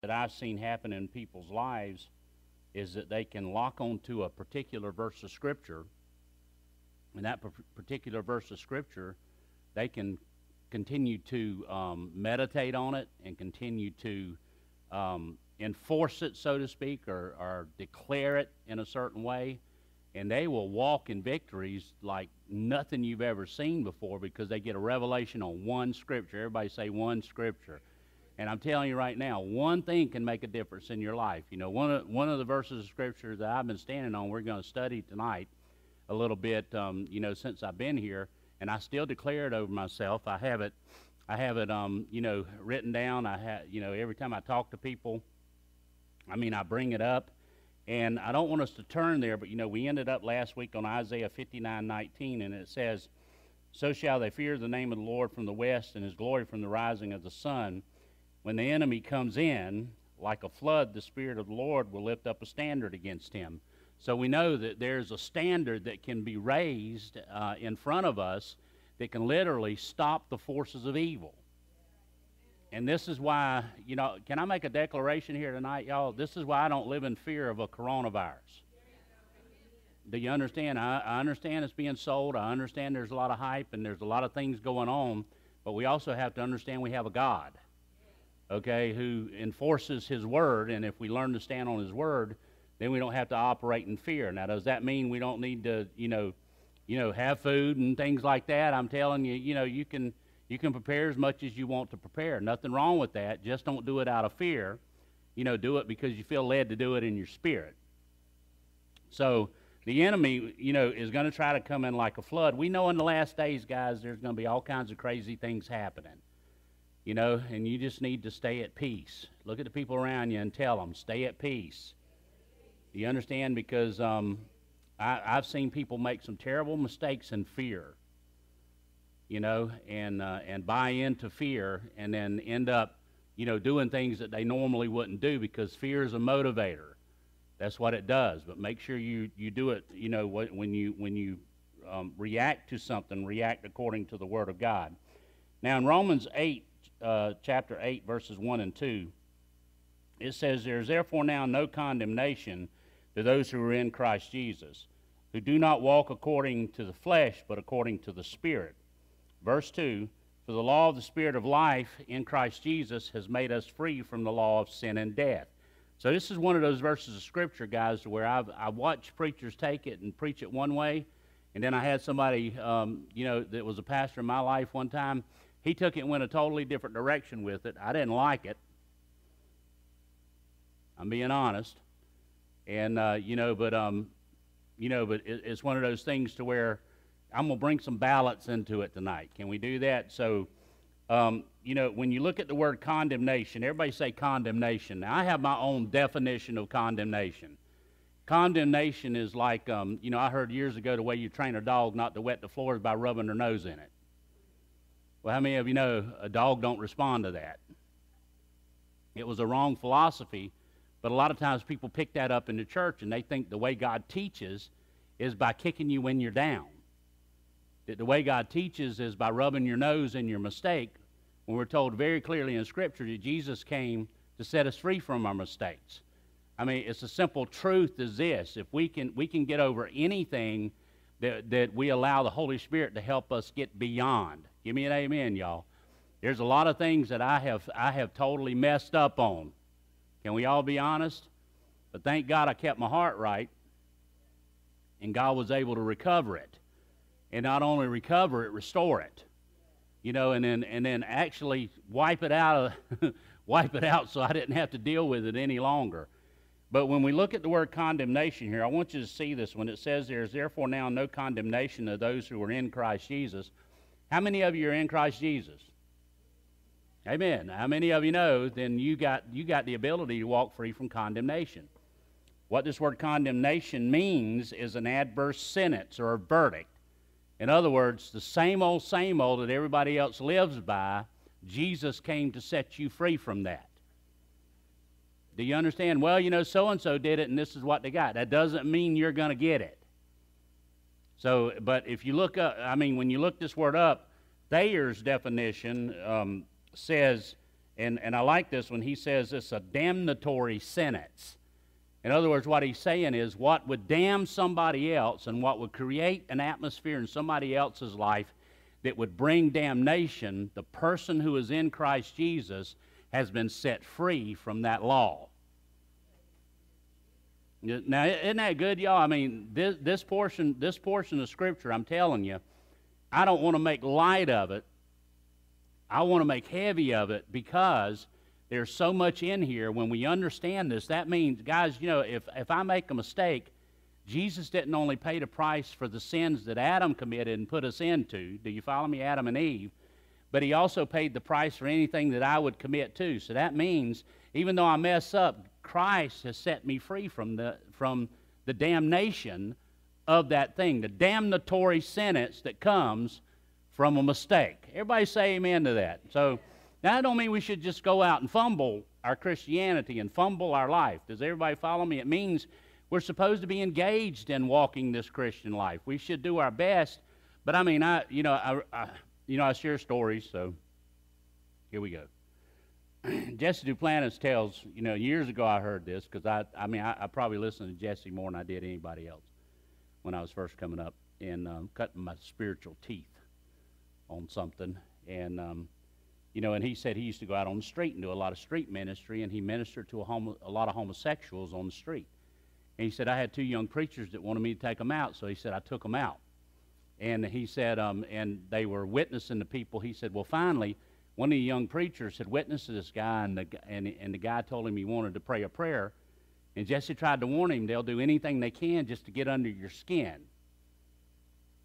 that I've seen happen in people's lives is that they can lock onto a particular verse of Scripture, and that particular verse of Scripture, they can continue to um, meditate on it and continue to um, enforce it, so to speak, or, or declare it in a certain way. And they will walk in victories like nothing you've ever seen before because they get a revelation on one scripture. Everybody say one scripture. And I'm telling you right now, one thing can make a difference in your life. You know, one of, one of the verses of Scripture that I've been standing on, we're going to study tonight a little bit, um, you know, since I've been here, and I still declare it over myself. I have it, I have it, um, you know, written down. I have, you know, every time I talk to people, I mean, I bring it up, and I don't want us to turn there, but you know, we ended up last week on Isaiah 59:19, and it says, "So shall they fear the name of the Lord from the west, and His glory from the rising of the sun." When the enemy comes in, like a flood, the Spirit of the Lord will lift up a standard against him. So we know that there's a standard that can be raised uh, in front of us that can literally stop the forces of evil. And this is why, you know, can I make a declaration here tonight, y'all? This is why I don't live in fear of a coronavirus. Do you understand? I, I understand it's being sold. I understand there's a lot of hype and there's a lot of things going on. But we also have to understand we have a God okay, who enforces his word, and if we learn to stand on his word, then we don't have to operate in fear. Now, does that mean we don't need to, you know, you know, have food and things like that? I'm telling you, you know, you can you can prepare as much as you want to prepare. Nothing wrong with that. Just don't do it out of fear. You know, do it because you feel led to do it in your spirit. So the enemy, you know, is going to try to come in like a flood. We know in the last days, guys, there's going to be all kinds of crazy things happening you know, and you just need to stay at peace. Look at the people around you and tell them, stay at peace. Do you understand? Because um, I, I've seen people make some terrible mistakes in fear, you know, and, uh, and buy into fear and then end up, you know, doing things that they normally wouldn't do because fear is a motivator. That's what it does. But make sure you, you do it, you know, when you, when you um, react to something, react according to the Word of God. Now, in Romans 8, uh, chapter 8, verses 1 and 2, it says, There is therefore now no condemnation to those who are in Christ Jesus, who do not walk according to the flesh, but according to the Spirit. Verse 2 For the law of the Spirit of life in Christ Jesus has made us free from the law of sin and death. So, this is one of those verses of Scripture, guys, where I've, I watched preachers take it and preach it one way. And then I had somebody, um, you know, that was a pastor in my life one time he took it and went a totally different direction with it. I didn't like it. I'm being honest. And, uh, you know, but, um, you know, but it, it's one of those things to where I'm going to bring some ballots into it tonight. Can we do that? So, um, you know, when you look at the word condemnation, everybody say condemnation. Now, I have my own definition of condemnation. Condemnation is like, um, you know, I heard years ago the way you train a dog not to wet the floors by rubbing their nose in it. Well, how many of you know a dog don't respond to that? It was a wrong philosophy, but a lot of times people pick that up in the church and they think the way God teaches is by kicking you when you're down. That the way God teaches is by rubbing your nose in your mistake, when we're told very clearly in Scripture that Jesus came to set us free from our mistakes. I mean, it's a simple truth as this. If we can, we can get over anything that, that we allow the Holy Spirit to help us get beyond. Give me an amen, y'all. There's a lot of things that I have, I have totally messed up on. Can we all be honest? But thank God I kept my heart right, and God was able to recover it. And not only recover it, restore it. You know, and then, and then actually wipe it out, of, wipe it out so I didn't have to deal with it any longer. But when we look at the word condemnation here, I want you to see this when it says there is therefore now no condemnation of those who are in Christ Jesus. How many of you are in Christ Jesus? Amen. How many of you know then you got you got the ability to walk free from condemnation? What this word condemnation means is an adverse sentence or a verdict. In other words, the same old, same old that everybody else lives by, Jesus came to set you free from that. Do you understand? Well, you know, so and so did it and this is what they got. That doesn't mean you're going to get it. So, but if you look up, I mean, when you look this word up, Thayer's definition um, says And, and I like this when he says it's a damnatory sentence. In other words, what he's saying is what would damn somebody else and what would create an atmosphere in somebody else's life that would bring damnation, the person who is in Christ Jesus has been set free from that law. Now, isn't that good, y'all? I mean, this, this portion, this portion of Scripture, I'm telling you, I don't want to make light of it. I want to make heavy of it because there's so much in here. When we understand this, that means, guys, you know, if, if I make a mistake, Jesus didn't only pay the price for the sins that Adam committed and put us into. Do you follow me, Adam and Eve? But he also paid the price for anything that I would commit to. So that means, even though I mess up, Christ has set me free from the, from the damnation of that thing, the damnatory sentence that comes from a mistake. Everybody say amen to that. So now, I don't mean we should just go out and fumble our Christianity and fumble our life. Does everybody follow me? It means we're supposed to be engaged in walking this Christian life. We should do our best. But I mean, I you know I, I you know I share stories, so here we go. Jesse Duplantis tells you know years ago I heard this because I I mean I, I, probably listened to Jesse more than I did anybody else when I was first coming up and um, cutting my spiritual teeth on something and. Um, you know, and he said he used to go out on the street and do a lot of street ministry, and he ministered to a, homo- a lot of homosexuals on the street. And he said, I had two young preachers that wanted me to take them out, so he said, I took them out. And he said, um, and they were witnessing to people. He said, well, finally, one of the young preachers had witnessed to this guy, and the, and, and the guy told him he wanted to pray a prayer. And Jesse tried to warn him they'll do anything they can just to get under your skin.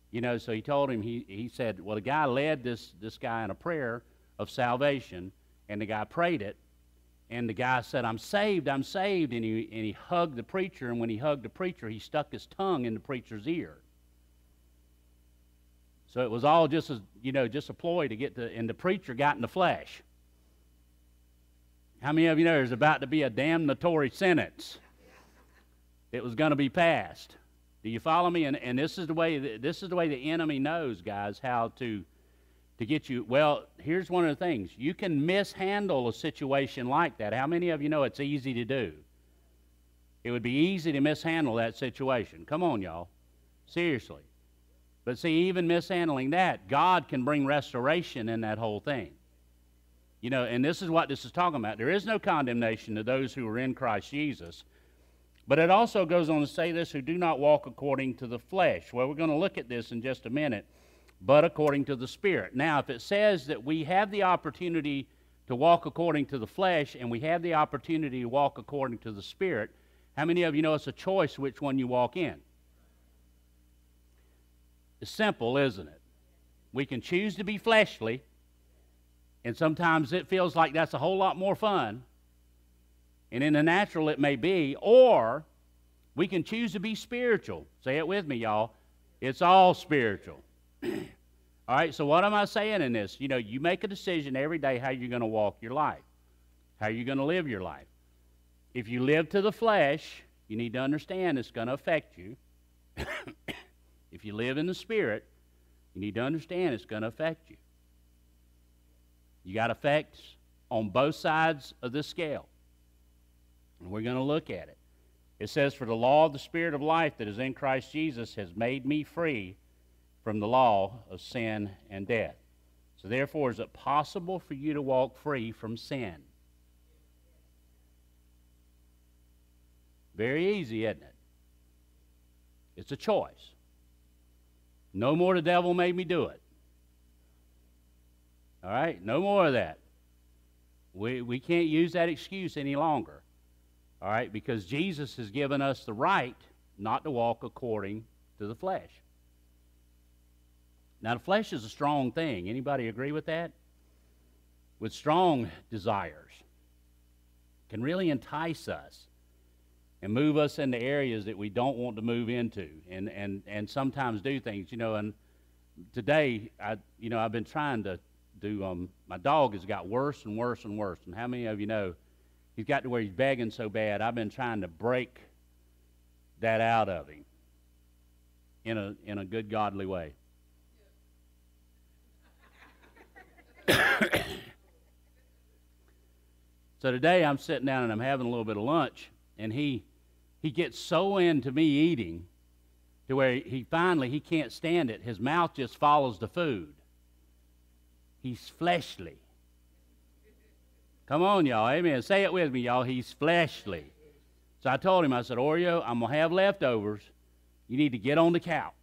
You know, so he told him, he, he said, well, the guy led this, this guy in a prayer of salvation, and the guy prayed it, and the guy said, I'm saved, I'm saved, and he, and he hugged the preacher, and when he hugged the preacher, he stuck his tongue in the preacher's ear. So it was all just, a, you know, just a ploy to get the, and the preacher got in the flesh. How many of you know there's about to be a damnatory sentence? It was going to be passed. Do you follow me? And, and this is the way this is the way the enemy knows, guys, how to to get you. Well, here's one of the things you can mishandle a situation like that. How many of you know it's easy to do? It would be easy to mishandle that situation. Come on, y'all. Seriously. But see, even mishandling that, God can bring restoration in that whole thing. You know, and this is what this is talking about. There is no condemnation to those who are in Christ Jesus. But it also goes on to say this who do not walk according to the flesh. Well, we're going to look at this in just a minute but according to the Spirit. Now, if it says that we have the opportunity to walk according to the flesh and we have the opportunity to walk according to the Spirit, how many of you know it's a choice which one you walk in? It's simple, isn't it? We can choose to be fleshly, and sometimes it feels like that's a whole lot more fun. And in the natural, it may be, or we can choose to be spiritual. Say it with me, y'all. It's all spiritual. All right, so what am I saying in this? You know, you make a decision every day how you're going to walk your life, how you're going to live your life. If you live to the flesh, you need to understand it's going to affect you. if you live in the spirit, you need to understand it's going to affect you. You got effects on both sides of the scale. And we're going to look at it. It says, For the law of the Spirit of life that is in Christ Jesus has made me free from the law of sin and death. So, therefore, is it possible for you to walk free from sin? Very easy, isn't it? It's a choice. No more the devil made me do it. All right? No more of that. We, we can't use that excuse any longer. All right? Because Jesus has given us the right not to walk according to the flesh. Now, the flesh is a strong thing. Anybody agree with that? With strong desires, can really entice us and move us into areas that we don't want to move into, and and and sometimes do things. You know, and today, I you know I've been trying to do. Um, my dog has got worse and worse and worse. And how many of you know he's got to where he's begging so bad? I've been trying to break that out of him in a in a good godly way. So today I'm sitting down and I'm having a little bit of lunch, and he he gets so into me eating to where he finally he can't stand it. His mouth just follows the food. He's fleshly. Come on, y'all. Amen. Say it with me, y'all. He's fleshly. So I told him, I said, Oreo, I'm going to have leftovers. You need to get on the couch.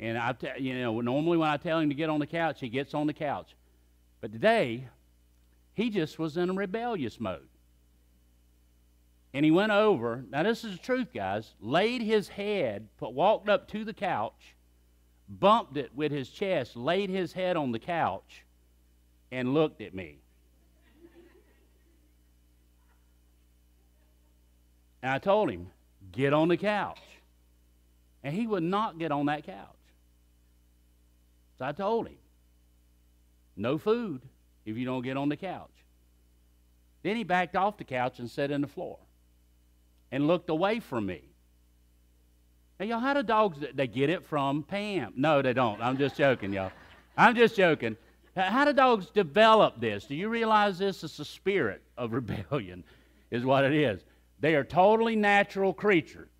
And I, t- you know, normally when I tell him to get on the couch, he gets on the couch. But today, he just was in a rebellious mode. And he went over, now this is the truth, guys, laid his head, put, walked up to the couch, bumped it with his chest, laid his head on the couch, and looked at me. And I told him, get on the couch. And he would not get on that couch. So I told him, no food if you don't get on the couch. Then he backed off the couch and sat on the floor and looked away from me. Now, y'all, how do dogs, they get it from Pam? No, they don't. I'm just joking, y'all. I'm just joking. How do dogs develop this? Do you realize this is a spirit of rebellion, is what it is? They are totally natural creatures.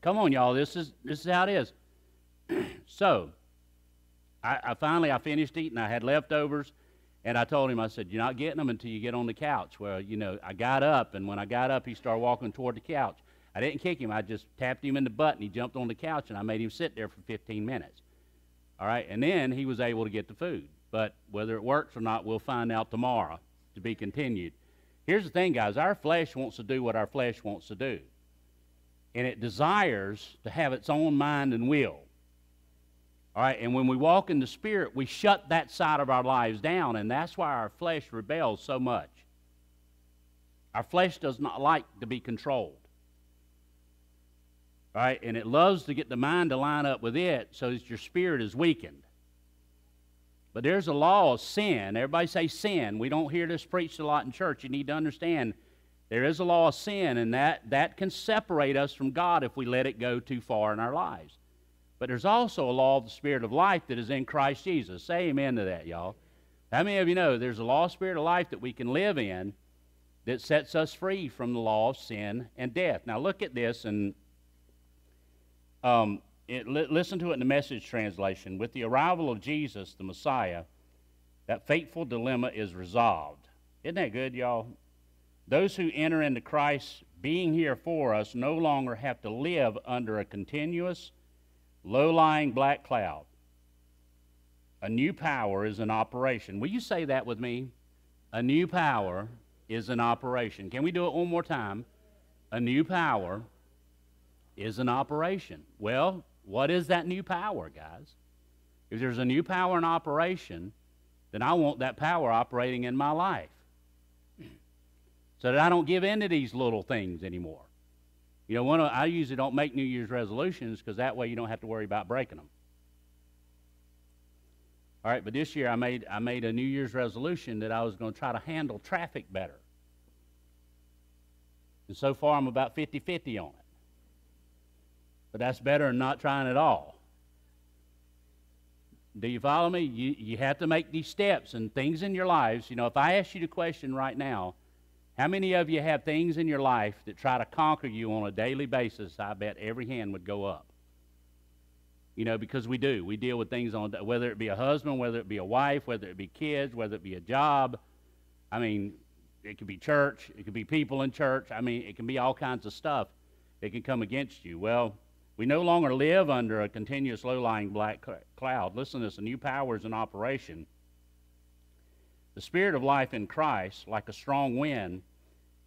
Come on, y'all. This is this is how it is. so, I, I, finally I finished eating. I had leftovers, and I told him I said, "You're not getting them until you get on the couch." Well, you know, I got up, and when I got up, he started walking toward the couch. I didn't kick him. I just tapped him in the butt, and he jumped on the couch, and I made him sit there for 15 minutes. All right, and then he was able to get the food. But whether it works or not, we'll find out tomorrow. To be continued. Here's the thing, guys our flesh wants to do what our flesh wants to do, and it desires to have its own mind and will. All right, and when we walk in the Spirit, we shut that side of our lives down, and that's why our flesh rebels so much. Our flesh does not like to be controlled. All right, and it loves to get the mind to line up with it so that your spirit is weakened. But there's a law of sin. Everybody say sin. We don't hear this preached a lot in church. You need to understand there is a law of sin, and that, that can separate us from God if we let it go too far in our lives. But there's also a law of the Spirit of life that is in Christ Jesus. Say amen to that, y'all. How many of you know there's a law of Spirit of life that we can live in that sets us free from the law of sin and death? Now, look at this and um, it, li- listen to it in the message translation. With the arrival of Jesus, the Messiah, that fateful dilemma is resolved. Isn't that good, y'all? Those who enter into Christ being here for us no longer have to live under a continuous, low lying black cloud. A new power is in operation. Will you say that with me? A new power is in operation. Can we do it one more time? A new power is in operation. Well, what is that new power, guys? If there's a new power in operation, then I want that power operating in my life so that I don't give in to these little things anymore. You know, one of, I usually don't make New Year's resolutions because that way you don't have to worry about breaking them. All right, but this year I made, I made a New Year's resolution that I was going to try to handle traffic better. And so far I'm about 50 50 on it. But that's better than not trying at all. Do you follow me? You, you have to make these steps and things in your lives. You know, if I ask you the question right now, how many of you have things in your life that try to conquer you on a daily basis? I bet every hand would go up. You know, because we do. We deal with things on whether it be a husband, whether it be a wife, whether it be kids, whether it be a job. I mean, it could be church, it could be people in church. I mean, it can be all kinds of stuff that can come against you. Well, we no longer live under a continuous low lying black cloud. Listen to this a new power is in operation. The Spirit of life in Christ, like a strong wind,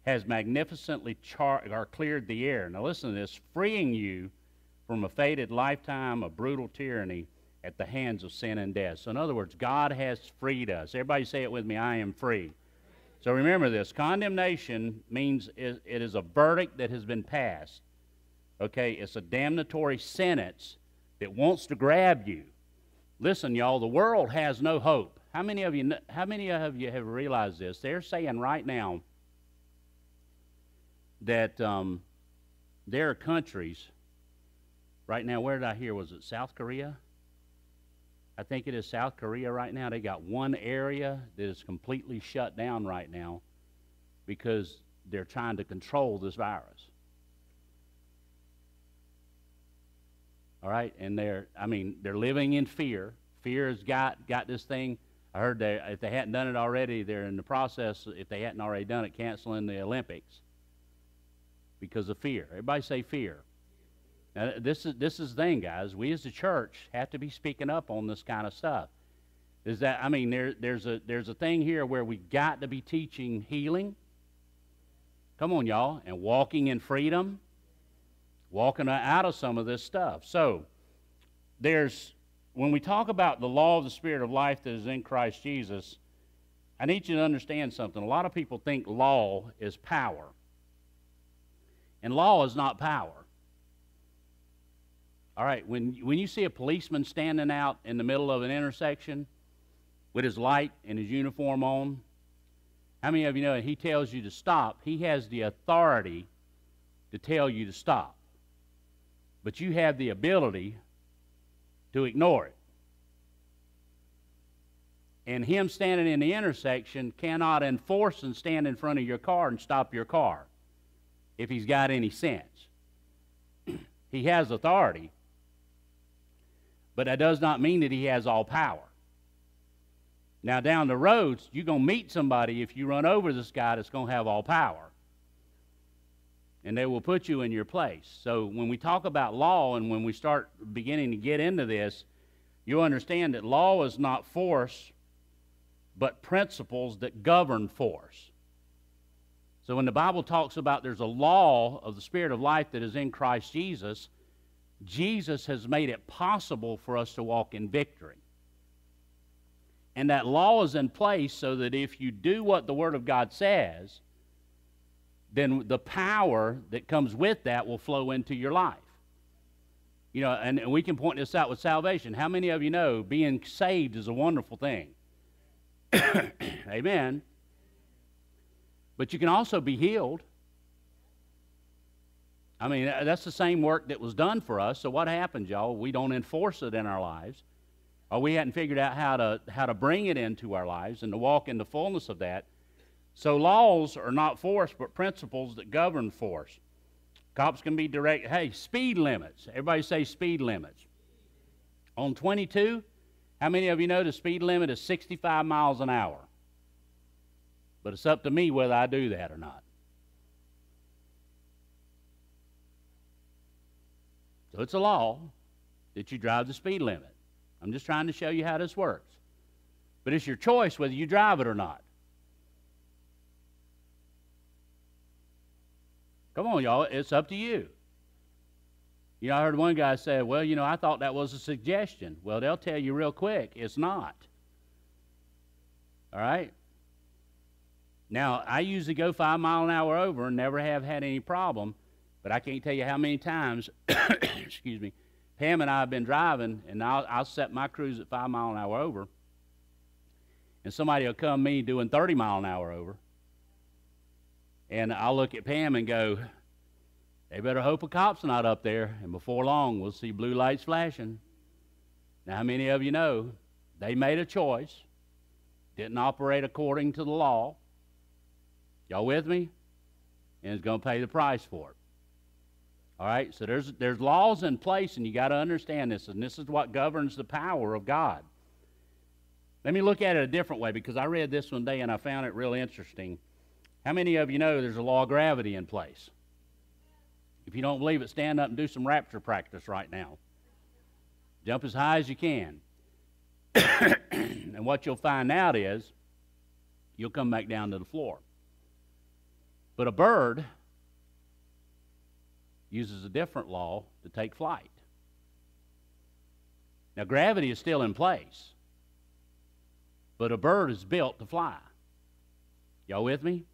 has magnificently char- or cleared the air. Now, listen to this freeing you from a fated lifetime of brutal tyranny at the hands of sin and death. So, in other words, God has freed us. Everybody say it with me I am free. So, remember this condemnation means it is a verdict that has been passed. Okay, it's a damnatory sentence that wants to grab you. Listen, y'all, the world has no hope. How many of you how many of you have realized this? They're saying right now that um, there are countries right now, where did I hear? Was it South Korea? I think it is South Korea right now. They got one area that is completely shut down right now because they're trying to control this virus. All right, and they're I mean they're living in fear. Fear has got got this thing. I heard they if they hadn't done it already, they're in the process. If they hadn't already done it, canceling the Olympics because of fear. Everybody say fear. Now this is this is the thing, guys. We as a church have to be speaking up on this kind of stuff. Is that I mean there there's a there's a thing here where we've got to be teaching healing. Come on, y'all, and walking in freedom walking out of some of this stuff. So, there's, when we talk about the law of the Spirit of life that is in Christ Jesus, I need you to understand something. A lot of people think law is power, and law is not power. All right, when, when you see a policeman standing out in the middle of an intersection with his light and his uniform on, how many of you know he tells you to stop? He has the authority to tell you to stop but you have the ability to ignore it. And him standing in the intersection cannot enforce and stand in front of your car and stop your car if he's got any sense. he has authority, but that does not mean that he has all power. Now, down the roads, you're going to meet somebody if you run over this guy that's going to have all power and they will put you in your place. So when we talk about law and when we start beginning to get into this, you understand that law is not force, but principles that govern force. So when the Bible talks about there's a law of the Spirit of life that is in Christ Jesus, Jesus has made it possible for us to walk in victory. And that law is in place so that if you do what the Word of God says, then the power that comes with that will flow into your life. You know, and, and we can point this out with salvation. How many of you know being saved is a wonderful thing? Amen. But you can also be healed. I mean, that's the same work that was done for us. So what happens, y'all? We don't enforce it in our lives, or we hadn't figured out how to how to bring it into our lives and to walk in the fullness of that. So laws are not force, but principles that govern force. Cops can be direct. Hey, speed limits. Everybody say speed limits. On 22, how many of you know the speed limit is 65 miles an hour? But it's up to me whether I do that or not. So it's a law that you drive the speed limit. I'm just trying to show you how this works. But it's your choice whether you drive it or not. Come on, y'all. It's up to you. You know, I heard one guy say, well, you know, I thought that was a suggestion. Well, they'll tell you real quick, it's not. All right? Now, I usually go five mile an hour over and never have had any problem, but I can't tell you how many times, excuse me, Pam and I have been driving, and I'll, I'll set my cruise at five mile an hour over, and somebody will come me doing 30 mile an hour over, and I'll look at Pam and go, they better hope a cop's not up there. And before long, we'll see blue lights flashing. Now, how many of you know they made a choice, didn't operate according to the law? Y'all with me? And it's going to pay the price for it. All right, so there's, there's laws in place, and you got to understand this, and this is what governs the power of God. Let me look at it a different way because I read this one day and I found it real interesting. How many of you know there's a law of gravity in place? If you don't believe it, stand up and do some rapture practice right now. Jump as high as you can. and what you'll find out is you'll come back down to the floor. But a bird uses a different law to take flight. Now, gravity is still in place, but a bird is built to fly. Y'all with me?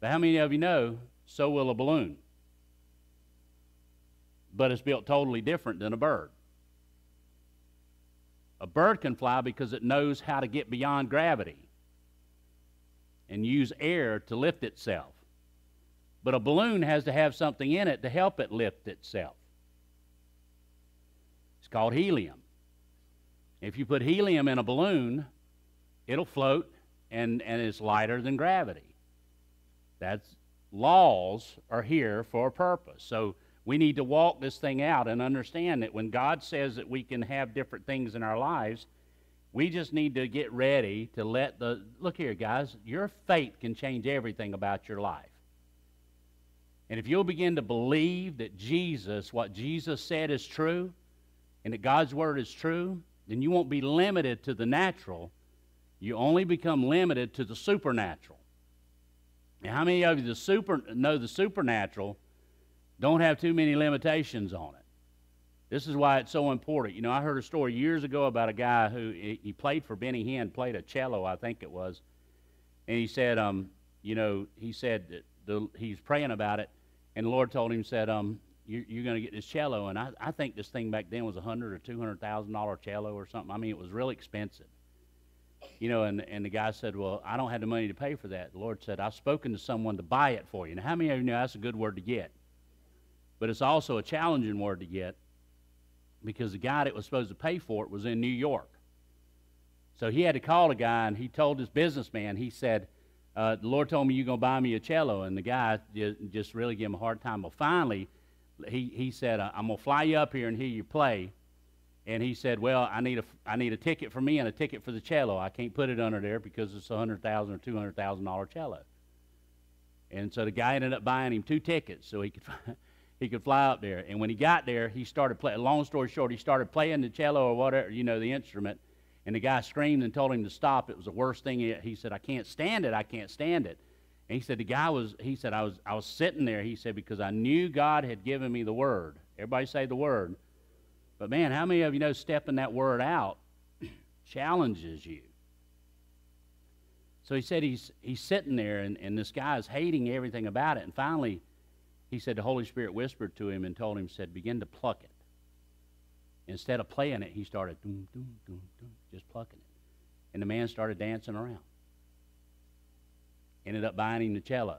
But how many of you know so will a balloon? But it's built totally different than a bird. A bird can fly because it knows how to get beyond gravity and use air to lift itself. But a balloon has to have something in it to help it lift itself. It's called helium. If you put helium in a balloon, it'll float and, and it's lighter than gravity. That's laws are here for a purpose. So we need to walk this thing out and understand that when God says that we can have different things in our lives, we just need to get ready to let the look here, guys, your faith can change everything about your life. And if you'll begin to believe that Jesus, what Jesus said is true, and that God's word is true, then you won't be limited to the natural. You only become limited to the supernatural. How many of you the super, know the supernatural don't have too many limitations on it? This is why it's so important. You know, I heard a story years ago about a guy who he played for Benny Hinn, played a cello, I think it was, and he said, um, you know, he said that the, he's praying about it, and the Lord told him, said, um, you, you're going to get this cello, and I, I think this thing back then was a hundred or two hundred thousand dollar cello or something. I mean, it was really expensive. You know, and and the guy said, well, I don't have the money to pay for that. The Lord said, I've spoken to someone to buy it for you. Now, how many of you know that's a good word to get? But it's also a challenging word to get because the guy that was supposed to pay for it was in New York. So he had to call a guy, and he told this businessman, he said, uh, the Lord told me you're going to buy me a cello. And the guy just really gave him a hard time. Well, finally, he, he said, I'm going to fly you up here and hear you play. And he said, Well, I need, a, I need a ticket for me and a ticket for the cello. I can't put it under there because it's a 100,000 or $200,000 cello. And so the guy ended up buying him two tickets so he could, he could fly up there. And when he got there, he started playing. Long story short, he started playing the cello or whatever, you know, the instrument. And the guy screamed and told him to stop. It was the worst thing. He, he said, I can't stand it. I can't stand it. And he said, the guy was, he said, I was, I was sitting there, he said, because I knew God had given me the word. Everybody say the word. But man, how many of you know stepping that word out challenges you? So he said he's, he's sitting there, and, and this guy is hating everything about it. And finally, he said the Holy Spirit whispered to him and told him, said, begin to pluck it. Instead of playing it, he started doom, doom, doom, doom, just plucking it. And the man started dancing around ended up buying him the cello.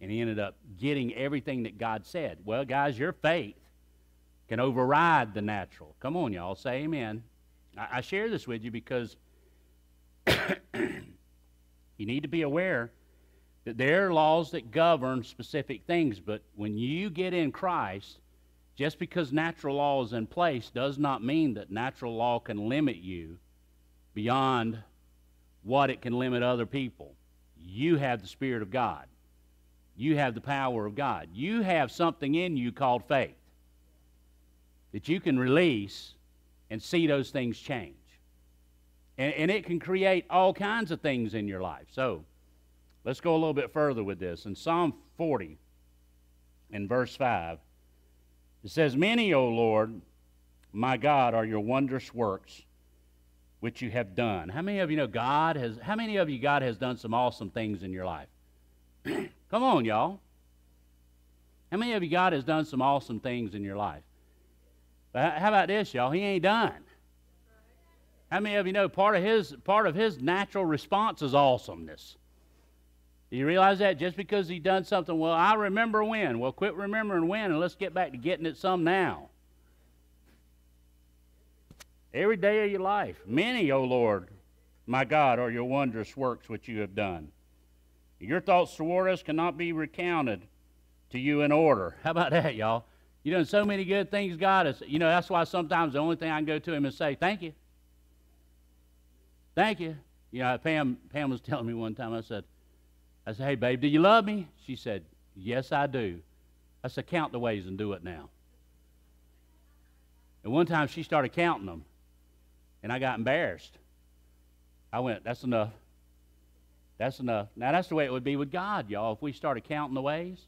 And he ended up getting everything that God said. Well, guys, your faith can override the natural. Come on, y'all. Say amen. I, I share this with you because you need to be aware that there are laws that govern specific things, but when you get in Christ, just because natural law is in place does not mean that natural law can limit you beyond what it can limit other people. You have the Spirit of God. You have the power of God. You have something in you called faith that you can release and see those things change. And, and it can create all kinds of things in your life. So let's go a little bit further with this. In Psalm 40, in verse 5, it says, Many, O Lord, my God, are your wondrous works which you have done. How many of you know God has, how many of you God has done some awesome things in your life? Come on, y'all. How many of you God has done some awesome things in your life? But how about this, y'all? He ain't done. How many of you know part of his part of his natural response is awesomeness? Do you realize that? Just because he done something, well, I remember when. Well, quit remembering when and let's get back to getting it some now every day of your life. Many, O Lord, my God, are your wondrous works which you have done. Your thoughts toward us cannot be recounted to you in order. How about that, y'all? You done so many good things, God. Has, you know, that's why sometimes the only thing I can go to Him and say, "Thank you, thank you." You know, Pam Pam was telling me one time. I said, "I said, hey, babe, do you love me?" She said, "Yes, I do." I said, "Count the ways and do it now." And one time she started counting them. And I got embarrassed. I went, that's enough. That's enough. Now, that's the way it would be with God, y'all. If we started counting the ways,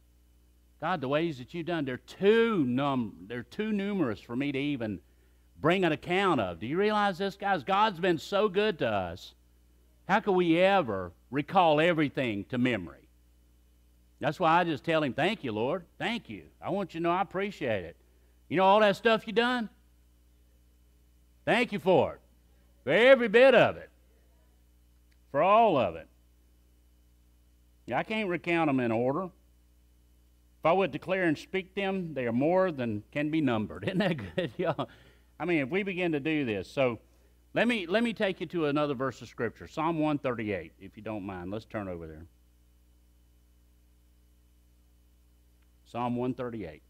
God, the ways that you've done, they're too num, they're too numerous for me to even bring an account of. Do you realize this, guys? God's been so good to us. How can we ever recall everything to memory? That's why I just tell him, Thank you, Lord. Thank you. I want you to know I appreciate it. You know all that stuff You've done? Thank you for it. For every bit of it. For all of it. I can't recount them in order. If I would declare and speak them, they are more than can be numbered. Isn't that good? I mean, if we begin to do this, so let me let me take you to another verse of scripture, Psalm 138, if you don't mind. Let's turn over there. Psalm 138.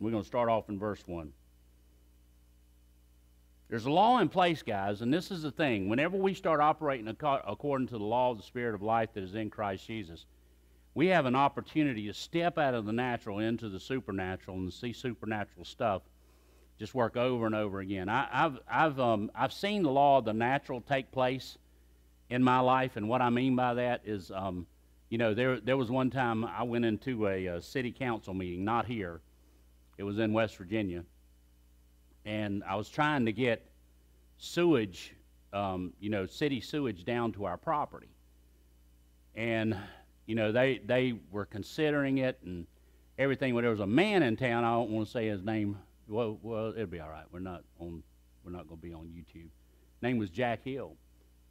We're going to start off in verse 1. There's a law in place, guys, and this is the thing. Whenever we start operating according to the law of the Spirit of life that is in Christ Jesus, we have an opportunity to step out of the natural into the supernatural and see supernatural stuff just work over and over again. I, have I've, um, I've seen the law of the natural take place in my life, and what I mean by that is, um, you know, there, there was one time I went into a, a city council meeting, not here, it was in West Virginia and I was trying to get sewage, um, you know, city sewage down to our property. And, you know, they, they were considering it and everything. But there was a man in town, I don't want to say his name. Well, well, it'll be all right. We're not on, we're not going to be on YouTube. Name was Jack Hill.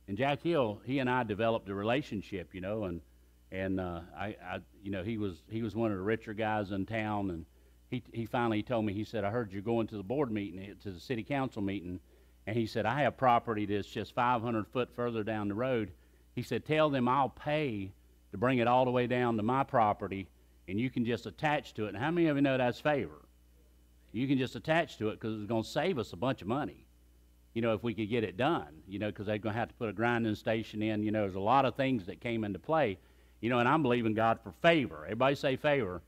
And Jack Hill, he and I developed a relationship, you know, and, and uh, I, I, you know, he was, he was one of the richer guys in town and, he, he finally told me, he said, I heard you're going to the board meeting, eh, to the city council meeting. And he said, I have property that's just 500 foot further down the road. He said, Tell them I'll pay to bring it all the way down to my property, and you can just attach to it. And how many of you know that's favor? You can just attach to it because it's going to save us a bunch of money, you know, if we could get it done, you know, because they're going to have to put a grinding station in. You know, there's a lot of things that came into play, you know, and I'm believing God for favor. Everybody say favor.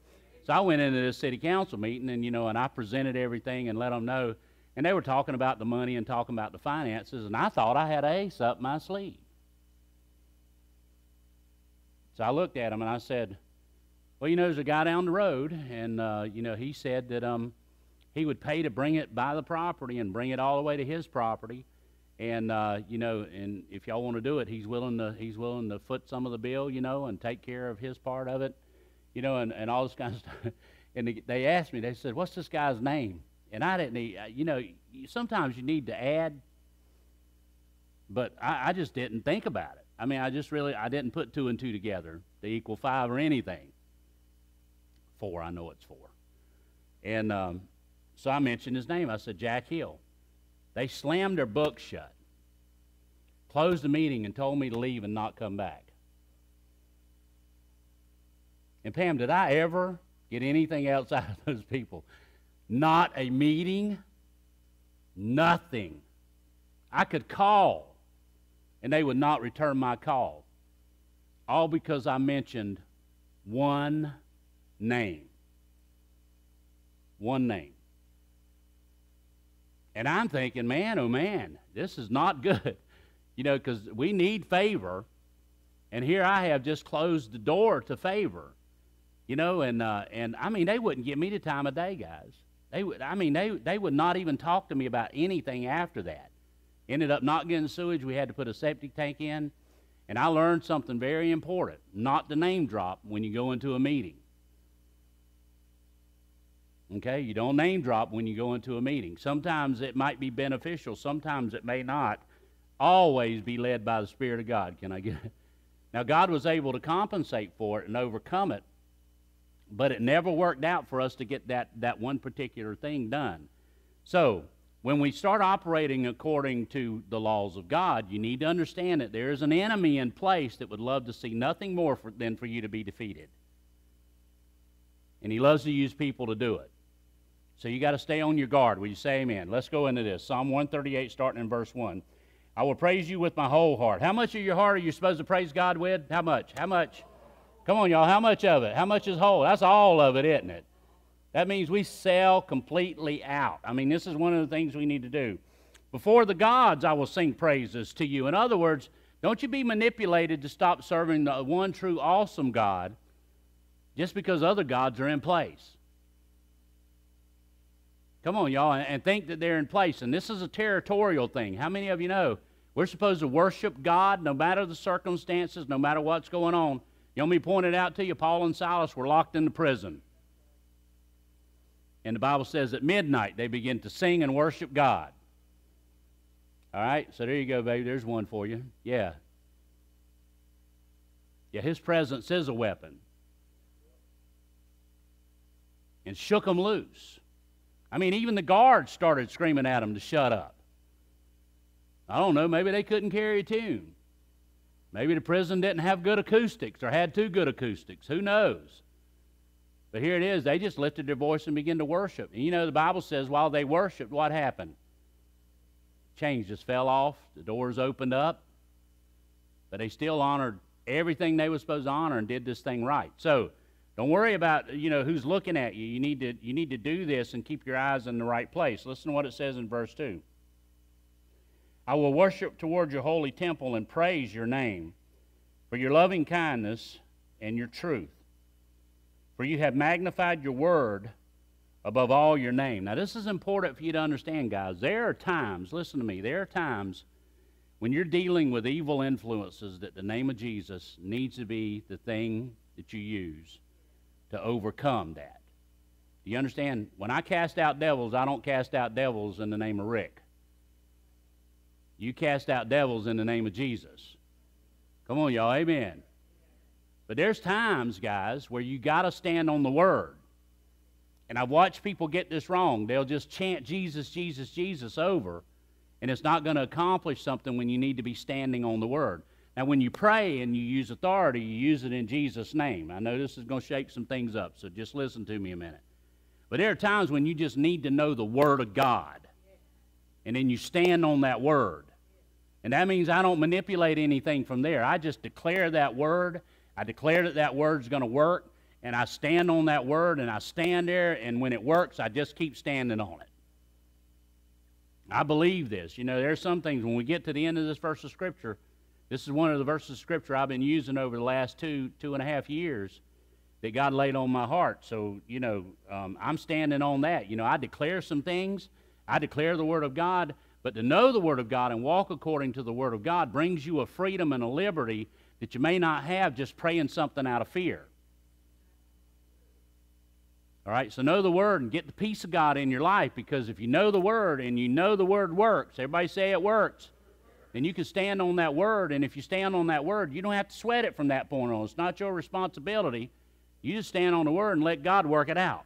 So I went into this city council meeting, and you know, and I presented everything and let them know, and they were talking about the money and talking about the finances, and I thought I had an ace up my sleeve. So I looked at him and I said, "Well, you know, there's a guy down the road, and uh, you know, he said that um, he would pay to bring it by the property and bring it all the way to his property." and uh, you know, and if y'all want to do it, he's willing to he's willing to foot some of the bill, you know, and take care of his part of it you know, and, and all this kind of stuff. And they asked me, they said, what's this guy's name? And I didn't you know, sometimes you need to add, but I, I just didn't think about it. I mean, I just really, I didn't put two and two together to equal five or anything. Four, I know it's four. And um, so I mentioned his name. I said, Jack Hill. They slammed their book shut, closed the meeting, and told me to leave and not come back. And Pam, did I ever get anything else out of those people? Not a meeting, nothing. I could call, and they would not return my call. All because I mentioned one name. One name. And I'm thinking, man, oh man, this is not good. You know, because we need favor. And here I have just closed the door to favor. You know, and uh, and I mean, they wouldn't give me the time of day, guys. They would. I mean, they they would not even talk to me about anything after that. Ended up not getting sewage. We had to put a septic tank in, and I learned something very important: not to name drop when you go into a meeting. Okay, you don't name drop when you go into a meeting. Sometimes it might be beneficial. Sometimes it may not. Always be led by the Spirit of God. Can I get it? Now, God was able to compensate for it and overcome it but it never worked out for us to get that, that one particular thing done. So, when we start operating according to the laws of God, you need to understand that there is an enemy in place that would love to see nothing more for, than for you to be defeated. And he loves to use people to do it. So you got to stay on your guard. Will you say amen? Let's go into this. Psalm 138, starting in verse 1. I will praise you with my whole heart. How much of your heart are you supposed to praise God with? How much? How much? Come on, y'all. How much of it? How much is whole? That's all of it, isn't it? That means we sell completely out. I mean, this is one of the things we need to do. Before the gods, I will sing praises to you. In other words, don't you be manipulated to stop serving the one true awesome God just because other gods are in place. Come on, y'all, and think that they're in place. And this is a territorial thing. How many of you know we're supposed to worship God no matter the circumstances, no matter what's going on? You want me to point it out to you? Paul and Silas were locked in the prison. And the Bible says at midnight they begin to sing and worship God. All right, so there you go, baby. There's one for you. Yeah. Yeah, his presence is a weapon. And shook them loose. I mean, even the guards started screaming at them to shut up. I don't know, maybe they couldn't carry a tune. Maybe the prison didn't have good acoustics or had too good acoustics. Who knows? But here it is. They just lifted their voice and began to worship. And you know, the Bible says while they worshiped, what happened? Chains just fell off, the doors opened up, but they still honored everything they were supposed to honor and did this thing right. So don't worry about you know who's looking at you. You need to you need to do this and keep your eyes in the right place. Listen to what it says in verse two. I will worship toward your holy temple and praise your name for your loving kindness and your truth. For you have magnified your word above all your name. Now, this is important for you to understand, guys. There are times, listen to me, there are times when you're dealing with evil influences that the name of Jesus needs to be the thing that you use to overcome that. Do you understand? When I cast out devils, I don't cast out devils in the name of Rick. You cast out devils in the name of Jesus. Come on, y'all. Amen. But there's times, guys, where you got to stand on the word. And I've watched people get this wrong. They'll just chant Jesus, Jesus, Jesus over, and it's not going to accomplish something when you need to be standing on the word. Now, when you pray and you use authority, you use it in Jesus' name. I know this is going to shake some things up, so just listen to me a minute. But there are times when you just need to know the Word of God, and then you stand on that Word. And that means I don't manipulate anything from there. I just declare that Word. I declare that that Word's going to work, and I stand on that Word, and I stand there, and when it works, I just keep standing on it. I believe this. You know, there's some things when we get to the end of this verse of Scripture this is one of the verses of Scripture I've been using over the last two, two and a half years that God laid on my heart. So, you know, um, I'm standing on that. You know, I declare some things, I declare the Word of God, but to know the Word of God and walk according to the Word of God brings you a freedom and a liberty that you may not have just praying something out of fear. All right, so know the Word and get the peace of God in your life because if you know the Word and you know the Word works, everybody say it works and you can stand on that word. And if you stand on that word, you don't have to sweat it from that point on. It's not your responsibility. You just stand on the word and let God work it out.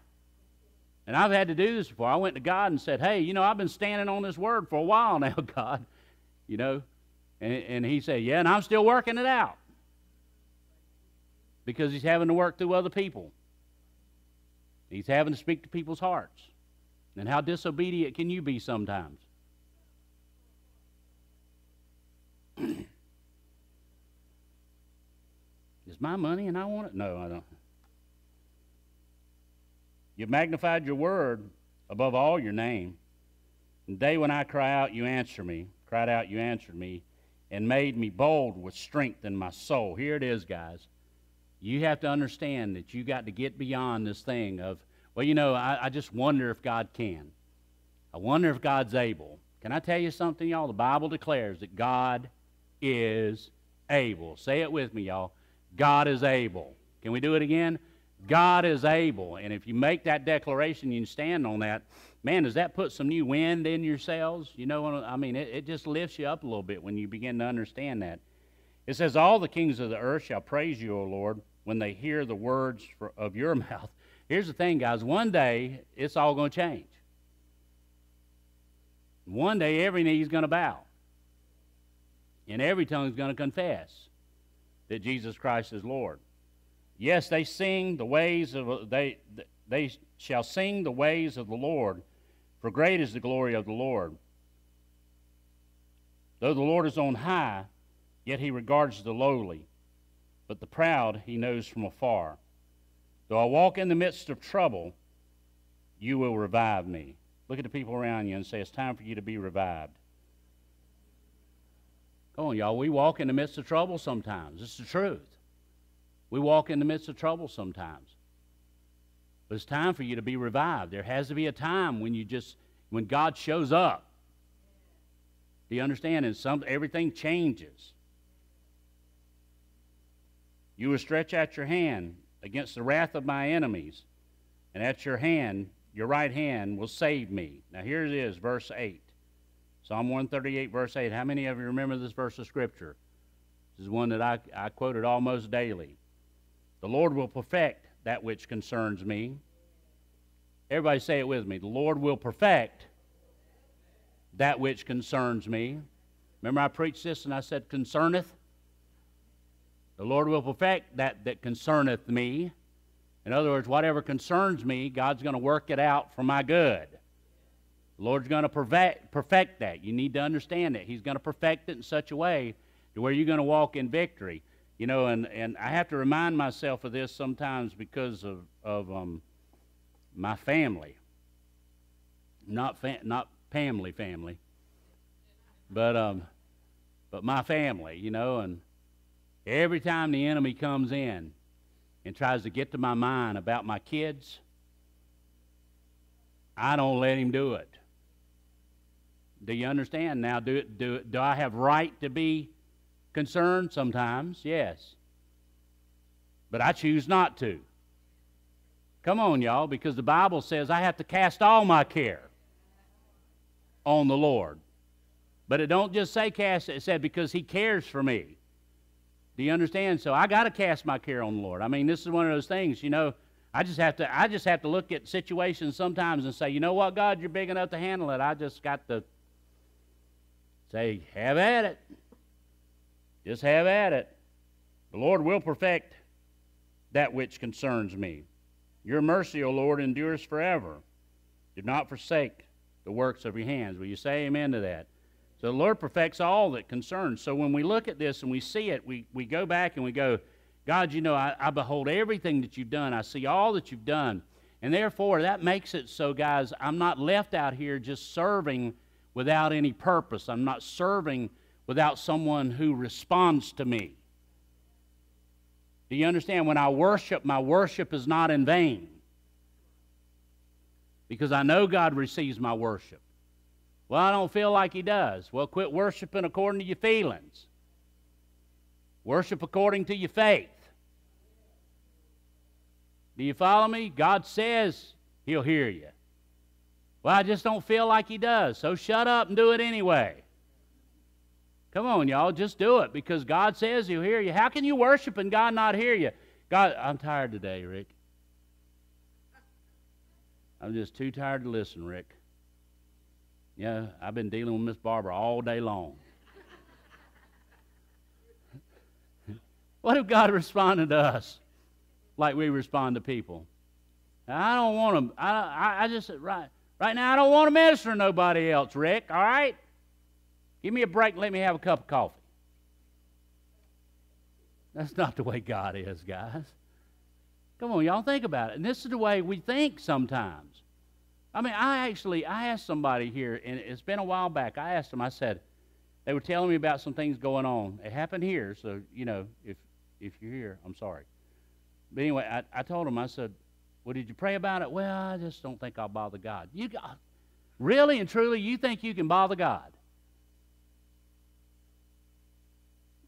And I've had to do this before. I went to God and said, Hey, you know, I've been standing on this word for a while now, God. You know? And, and he said, Yeah, and I'm still working it out. Because he's having to work through other people. He's having to speak to people's hearts. And how disobedient can you be sometimes? it's my money and I want it. No, I don't. You've magnified your word above all your name. The day when I cry out, you answer me. Cried out, you answered me, and made me bold with strength in my soul. Here it is, guys. You have to understand that you got to get beyond this thing of, well, you know, I, I just wonder if God can. I wonder if God's able. Can I tell you something, y'all? The Bible declares that God is able. Say it with me, y'all. God is able. Can we do it again? God is able. And if you make that declaration, you stand on that, man, does that put some new wind in your sails? You know, I mean, it, it just lifts you up a little bit when you begin to understand that. It says, All the kings of the earth shall praise you, O Lord, when they hear the words for, of your mouth. Here's the thing, guys. One day, it's all going to change. One day, every knee is going to bow and every tongue is going to confess that Jesus Christ is Lord. Yes, they sing the ways of uh, they they shall sing the ways of the Lord, for great is the glory of the Lord. Though the Lord is on high, yet he regards the lowly, but the proud he knows from afar. Though I walk in the midst of trouble, you will revive me. Look at the people around you and say, It's time for you to be revived. Come on, y'all. We walk in the midst of trouble sometimes. It's the truth. We walk in the midst of trouble sometimes. But it's time for you to be revived. There has to be a time when you just, when God shows up. Do you understand? And some, everything changes. You will stretch out your hand against the wrath of my enemies, and at your hand, your right hand will save me. Now here it is, verse 8. Psalm 138, verse 8. How many of you remember this verse of Scripture? This is one that I, I quoted almost daily. The Lord will perfect that which concerns me. Everybody say it with me. The Lord will perfect that which concerns me. Remember, I preached this and I said, concerneth? The Lord will perfect that that concerneth me. In other words, whatever concerns me, God's going to work it out for my good. The Lord's going to perfect, perfect that. You need to understand that. He's going to perfect it in such a way to where you're going to walk in victory. You know, and, and I have to remind myself of this sometimes because of, of um, my family. Not, fa- not family, family, but, um, but my family, you know, and every time the enemy comes in and tries to get to my mind about my kids, I don't let him do it. Do you understand now? Do, do, do I have right to be concerned? Sometimes, yes. But I choose not to. Come on, y'all, because the Bible says I have to cast all my care on the Lord. But it don't just say cast it, it said because he cares for me. Do you understand? So I got to cast my care on the Lord. I mean, this is one of those things, you know, I just have to I just have to look at situations sometimes and say, "You know what, God, you're big enough to handle it." I just got to Say, have at it. Just have at it. The Lord will perfect that which concerns me. Your mercy, O Lord, endures forever. Do not forsake the works of your hands. Will you say amen to that? The Lord perfects all that concerns. So when we look at this and we see it, we, we go back and we go, God, you know, I, I behold everything that you've done. I see all that you've done. And therefore, that makes it so, guys, I'm not left out here just serving without any purpose. I'm not serving without someone who responds to me. Do you understand? When I worship, my worship is not in vain. Because I know God receives my worship. Well, I don't feel like He does. Well, quit worshiping according to your feelings. Worship according to your faith. Do you follow me? God says He'll hear you. Well, I just don't feel like he does, so shut up and do it anyway. Come on, y'all, just do it because God says he'll hear you. How can you worship and God not hear you? God, I'm tired today, Rick. I'm just too tired to listen, Rick. Yeah, I've been dealing with Miss Barbara all day long. what if God responded to us like we respond to people? I don't want to. I, I, I just right. Right now, I don't want to minister to nobody else, Rick, all right? Give me a break and let me have a cup of coffee. That's not the way God is, guys. Come on, y'all think about it. And this is the way we think sometimes. I mean, I actually I asked somebody here, and it's been a while back. I asked them. I said they were telling me about some things going on. It happened here, so you know if if you're here, I'm sorry. But anyway, I, I told them. I said, well, did you pray about it? Well, I just don't think I'll bother God. You got, really and truly, you think you can bother God?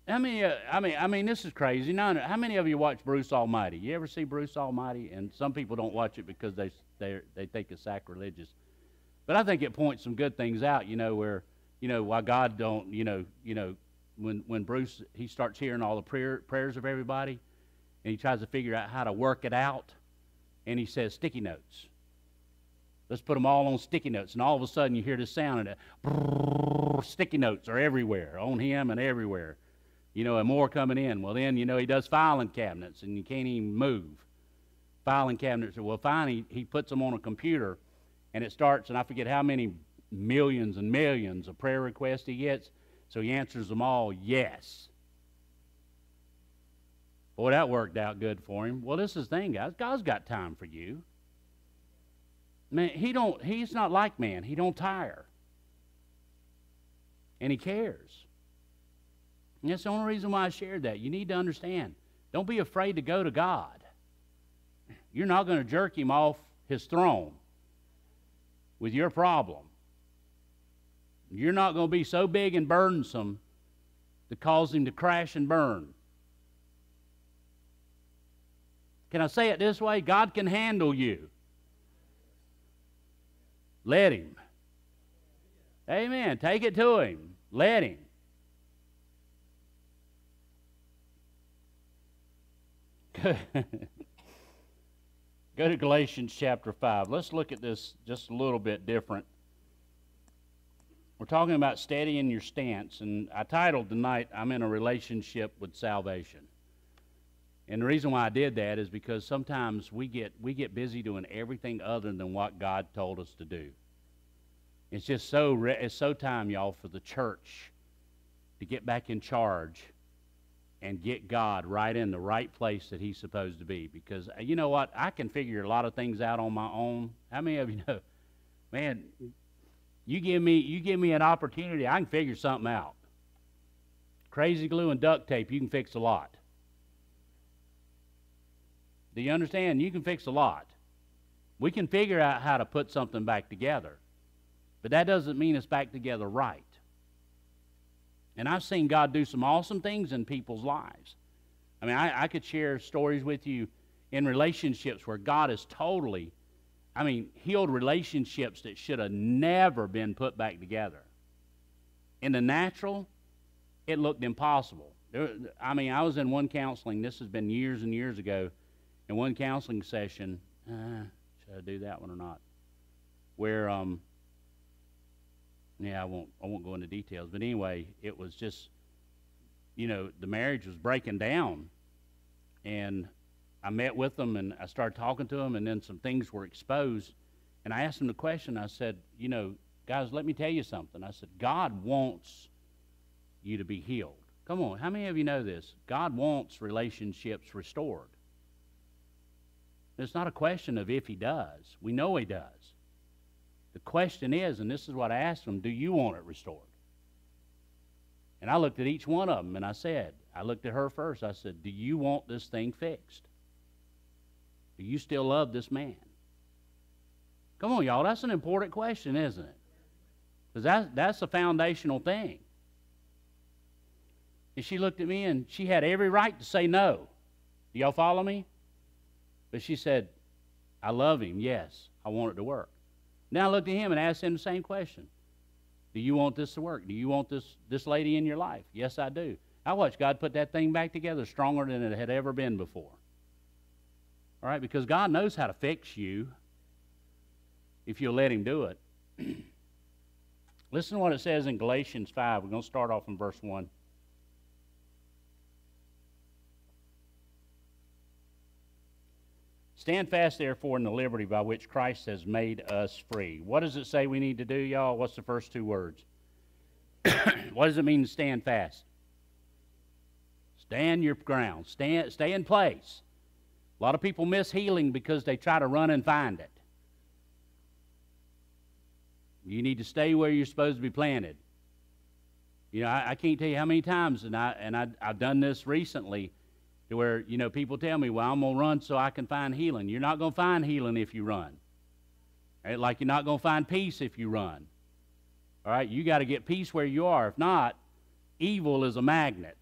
I mean, uh, I mean, I mean, this is crazy. Now, how many of you watch Bruce Almighty? You ever see Bruce Almighty? And some people don't watch it because they they they think it's sacrilegious. But I think it points some good things out. You know, where you know why God don't. You know, you know, when when Bruce he starts hearing all the prayer, prayers of everybody, and he tries to figure out how to work it out and he says sticky notes. Let's put them all on sticky notes. And all of a sudden you hear the sound of it. Sticky notes are everywhere, on him and everywhere. You know, and more coming in. Well, then, you know, he does filing cabinets and you can't even move. Filing cabinets. Well, finally, he puts them on a computer and it starts, and I forget how many millions and millions of prayer requests he gets. So he answers them all yes. Boy, that worked out good for him. Well, this is the thing, guys. God's got time for you. Man, he don't, he's not like man. He don't tire. And he cares. And that's the only reason why I shared that. You need to understand. Don't be afraid to go to God. You're not going to jerk him off his throne with your problem. You're not going to be so big and burdensome to cause him to crash and burn. Can I say it this way? God can handle you. Let Him. Amen. Take it to Him. Let Him. Go to Galatians chapter 5. Let's look at this just a little bit different. We're talking about steadying your stance, and I titled tonight, I'm in a relationship with salvation. And the reason why I did that is because sometimes we get, we get busy doing everything other than what God told us to do. It's just so, it's so time, y'all, for the church to get back in charge and get God right in the right place that He's supposed to be. Because uh, you know what? I can figure a lot of things out on my own. How many of you know? Man, you give me you give me an opportunity, I can figure something out. Crazy glue and duct tape, you can fix a lot. Do you understand? You can fix a lot. We can figure out how to put something back together. But that doesn't mean it's back together right. And I've seen God do some awesome things in people's lives. I mean, I, I could share stories with you in relationships where God has totally, I mean, healed relationships that should have never been put back together. In the natural, it looked impossible. There, I mean, I was in one counseling, this has been years and years ago, in one counseling session. Uh, should I do that one or not? Where um, yeah, I won't I won't go into details, but anyway, it was just you know, the marriage was breaking down and I met with them and I started talking to them and then some things were exposed and I asked them the question. I said, you know, guys, let me tell you something. I said, God wants you to be healed. Come on, how many of you know this? God wants relationships restored. It's not a question of if he does. We know he does. The question is, and this is what I asked them, do you want it restored? And I looked at each one of them and I said, I looked at her first. I said, Do you want this thing fixed? Do you still love this man? Come on, y'all. That's an important question, isn't it? Because that's, that's a foundational thing. And she looked at me and she had every right to say no. Do y'all follow me? But she said, I love him. Yes, I want it to work. Now looked at him and asked him the same question. Do you want this to work? Do you want this, this lady in your life? Yes, I do. I watched God put that thing back together stronger than it had ever been before. All right, because God knows how to fix you if you'll let Him do it. Listen to what it says in Galatians 5. We're going to start off in verse 1. Stand fast, therefore, in the liberty by which Christ has made us free. What does it say we need to do, y'all? What's the first two words? what does it mean to stand fast? Stand your ground. Stand, stay in place. A lot of people miss healing because they try to run and find it. You need to stay where you're supposed to be planted. You know, I, I can't tell you how many times, and I and I, I've done this recently to where, you know, people tell me, well, I'm going to run so I can find healing. You're not going to find healing if you run. Right? Like you're not going to find peace if you run. All right? You got to get peace where you are. If not, evil is a magnet.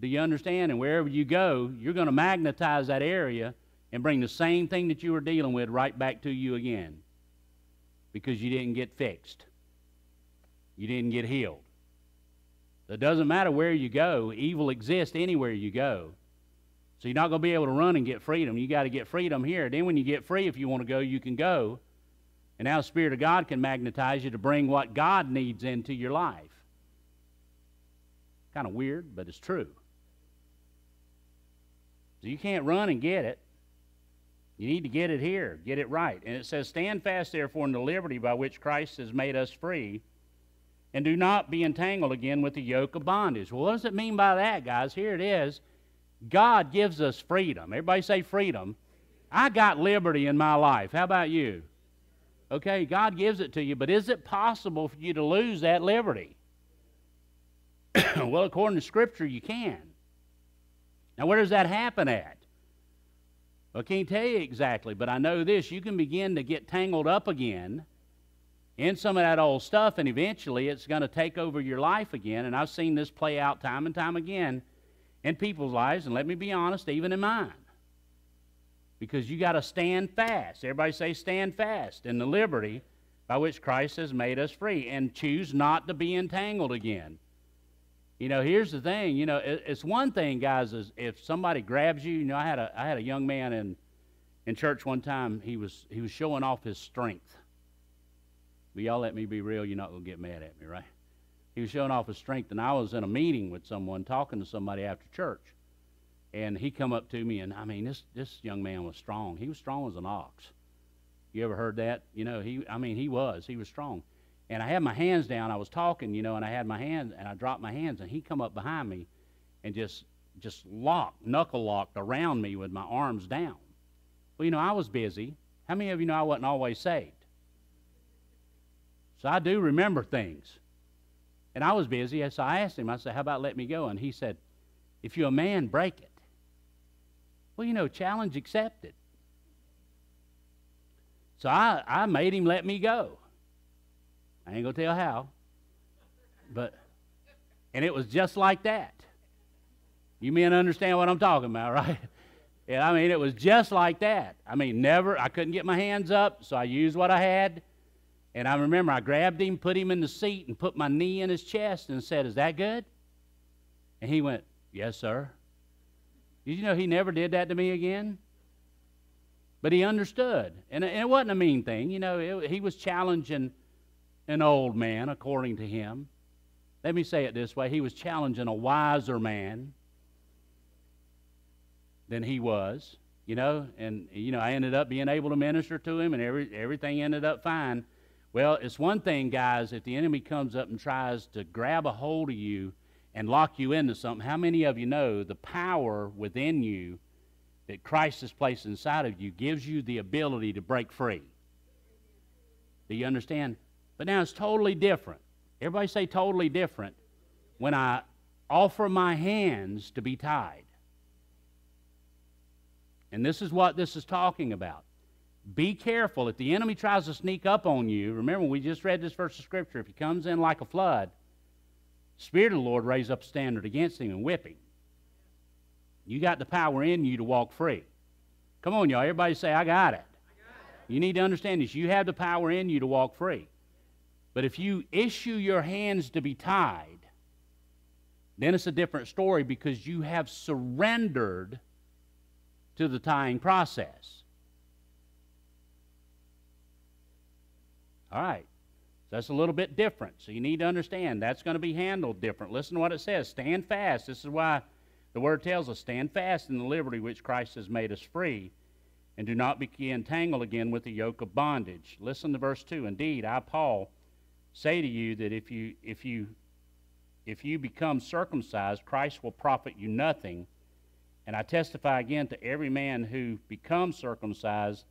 Do you understand? And wherever you go, you're going to magnetize that area and bring the same thing that you were dealing with right back to you again because you didn't get fixed. You didn't get healed. It doesn't matter where you go, evil exists anywhere you go. So you're not going to be able to run and get freedom. You got to get freedom here. Then when you get free, if you want to go, you can go. And now the Spirit of God can magnetize you to bring what God needs into your life. Kind of weird, but it's true. So you can't run and get it. You need to get it here, get it right. And it says, Stand fast, therefore, in the liberty by which Christ has made us free and do not be entangled again with the yoke of bondage. Well, what does it mean by that, guys? Here it is. God gives us freedom. Everybody say freedom. I got liberty in my life. How about you? Okay, God gives it to you, but is it possible for you to lose that liberty? well, according to Scripture, you can. Now, where does that happen at? I can't tell you exactly, but I know this you can begin to get tangled up again in some of that old stuff, and eventually it's going to take over your life again. And I've seen this play out time and time again in people's lives, and let me be honest, even in mine. Because you got to stand fast. Everybody say, stand fast in the liberty by which Christ has made us free, and choose not to be entangled again. You know, here's the thing. You know, it's one thing, guys, is if somebody grabs you. You know, I had a I had a young man in in church one time, he was, he was showing off his strength. But y'all let me be real, you're not going to get mad at me, right? He was showing off his strength, and I was in a meeting with someone, talking to somebody after church. And he come up to me, and I mean, this, this young man was strong. He was strong as an ox. You ever heard that? You know, he, I mean, he was. He was strong. And I had my hands down. I was talking, you know, and I had my hands, and I dropped my hands, and he come up behind me and just, just locked, knuckle locked around me with my arms down. Well, you know, I was busy. How many of you know I wasn't always saved? So I do remember things. And I was busy, so I asked him, I said, How about let me go? And he said, If you're a man, break it. Well, you know, challenge accepted. So I, I made him let me go. I ain't going to tell how. But, and it was just like that. You men understand what I'm talking about, right? Yeah, I mean, it was just like that. I mean, never, I couldn't get my hands up, so I used what I had. And I remember I grabbed him, put him in the seat, and put my knee in his chest and said, Is that good? And he went, Yes, sir. Did you know he never did that to me again? But he understood. And, it wasn't a mean thing. You know, it, he was challenging an old man, according to him. Let me say it this way he was challenging a wiser man than he was, you know, and, you know, I ended up being able to minister to him, and every, everything ended up fine. Well, it's one thing, guys, if the enemy comes up and tries to grab a hold of you and lock you into something, how many of you know the power within you that Christ has placed inside of you gives you the ability to break free? Do you understand? But now it's totally different. Everybody say totally different when I offer my hands to be tied. And this is what this is talking about. Be careful. If the enemy tries to sneak up on you, remember we just read this verse of Scripture. If he comes in like a flood, Spirit of the Lord raise up a standard against him and whip him. You got the power in you to walk free. Come on, y'all. Everybody say, I got it. I got it. You need to understand this. You have the power in you to walk free. But if you issue your hands to be tied, then it's a different story because you have surrendered to the tying process. All right. So that's a little bit different. So you need to understand that's going to be handled different. Listen to what it says stand fast. This is why the word tells us stand fast in the liberty which Christ has made us free, and do not be entangled again with the yoke of bondage. Listen to verse 2. Indeed, I, Paul, say to you that if you, if you, if you become circumcised, Christ will profit you nothing. And I testify again to every man who becomes circumcised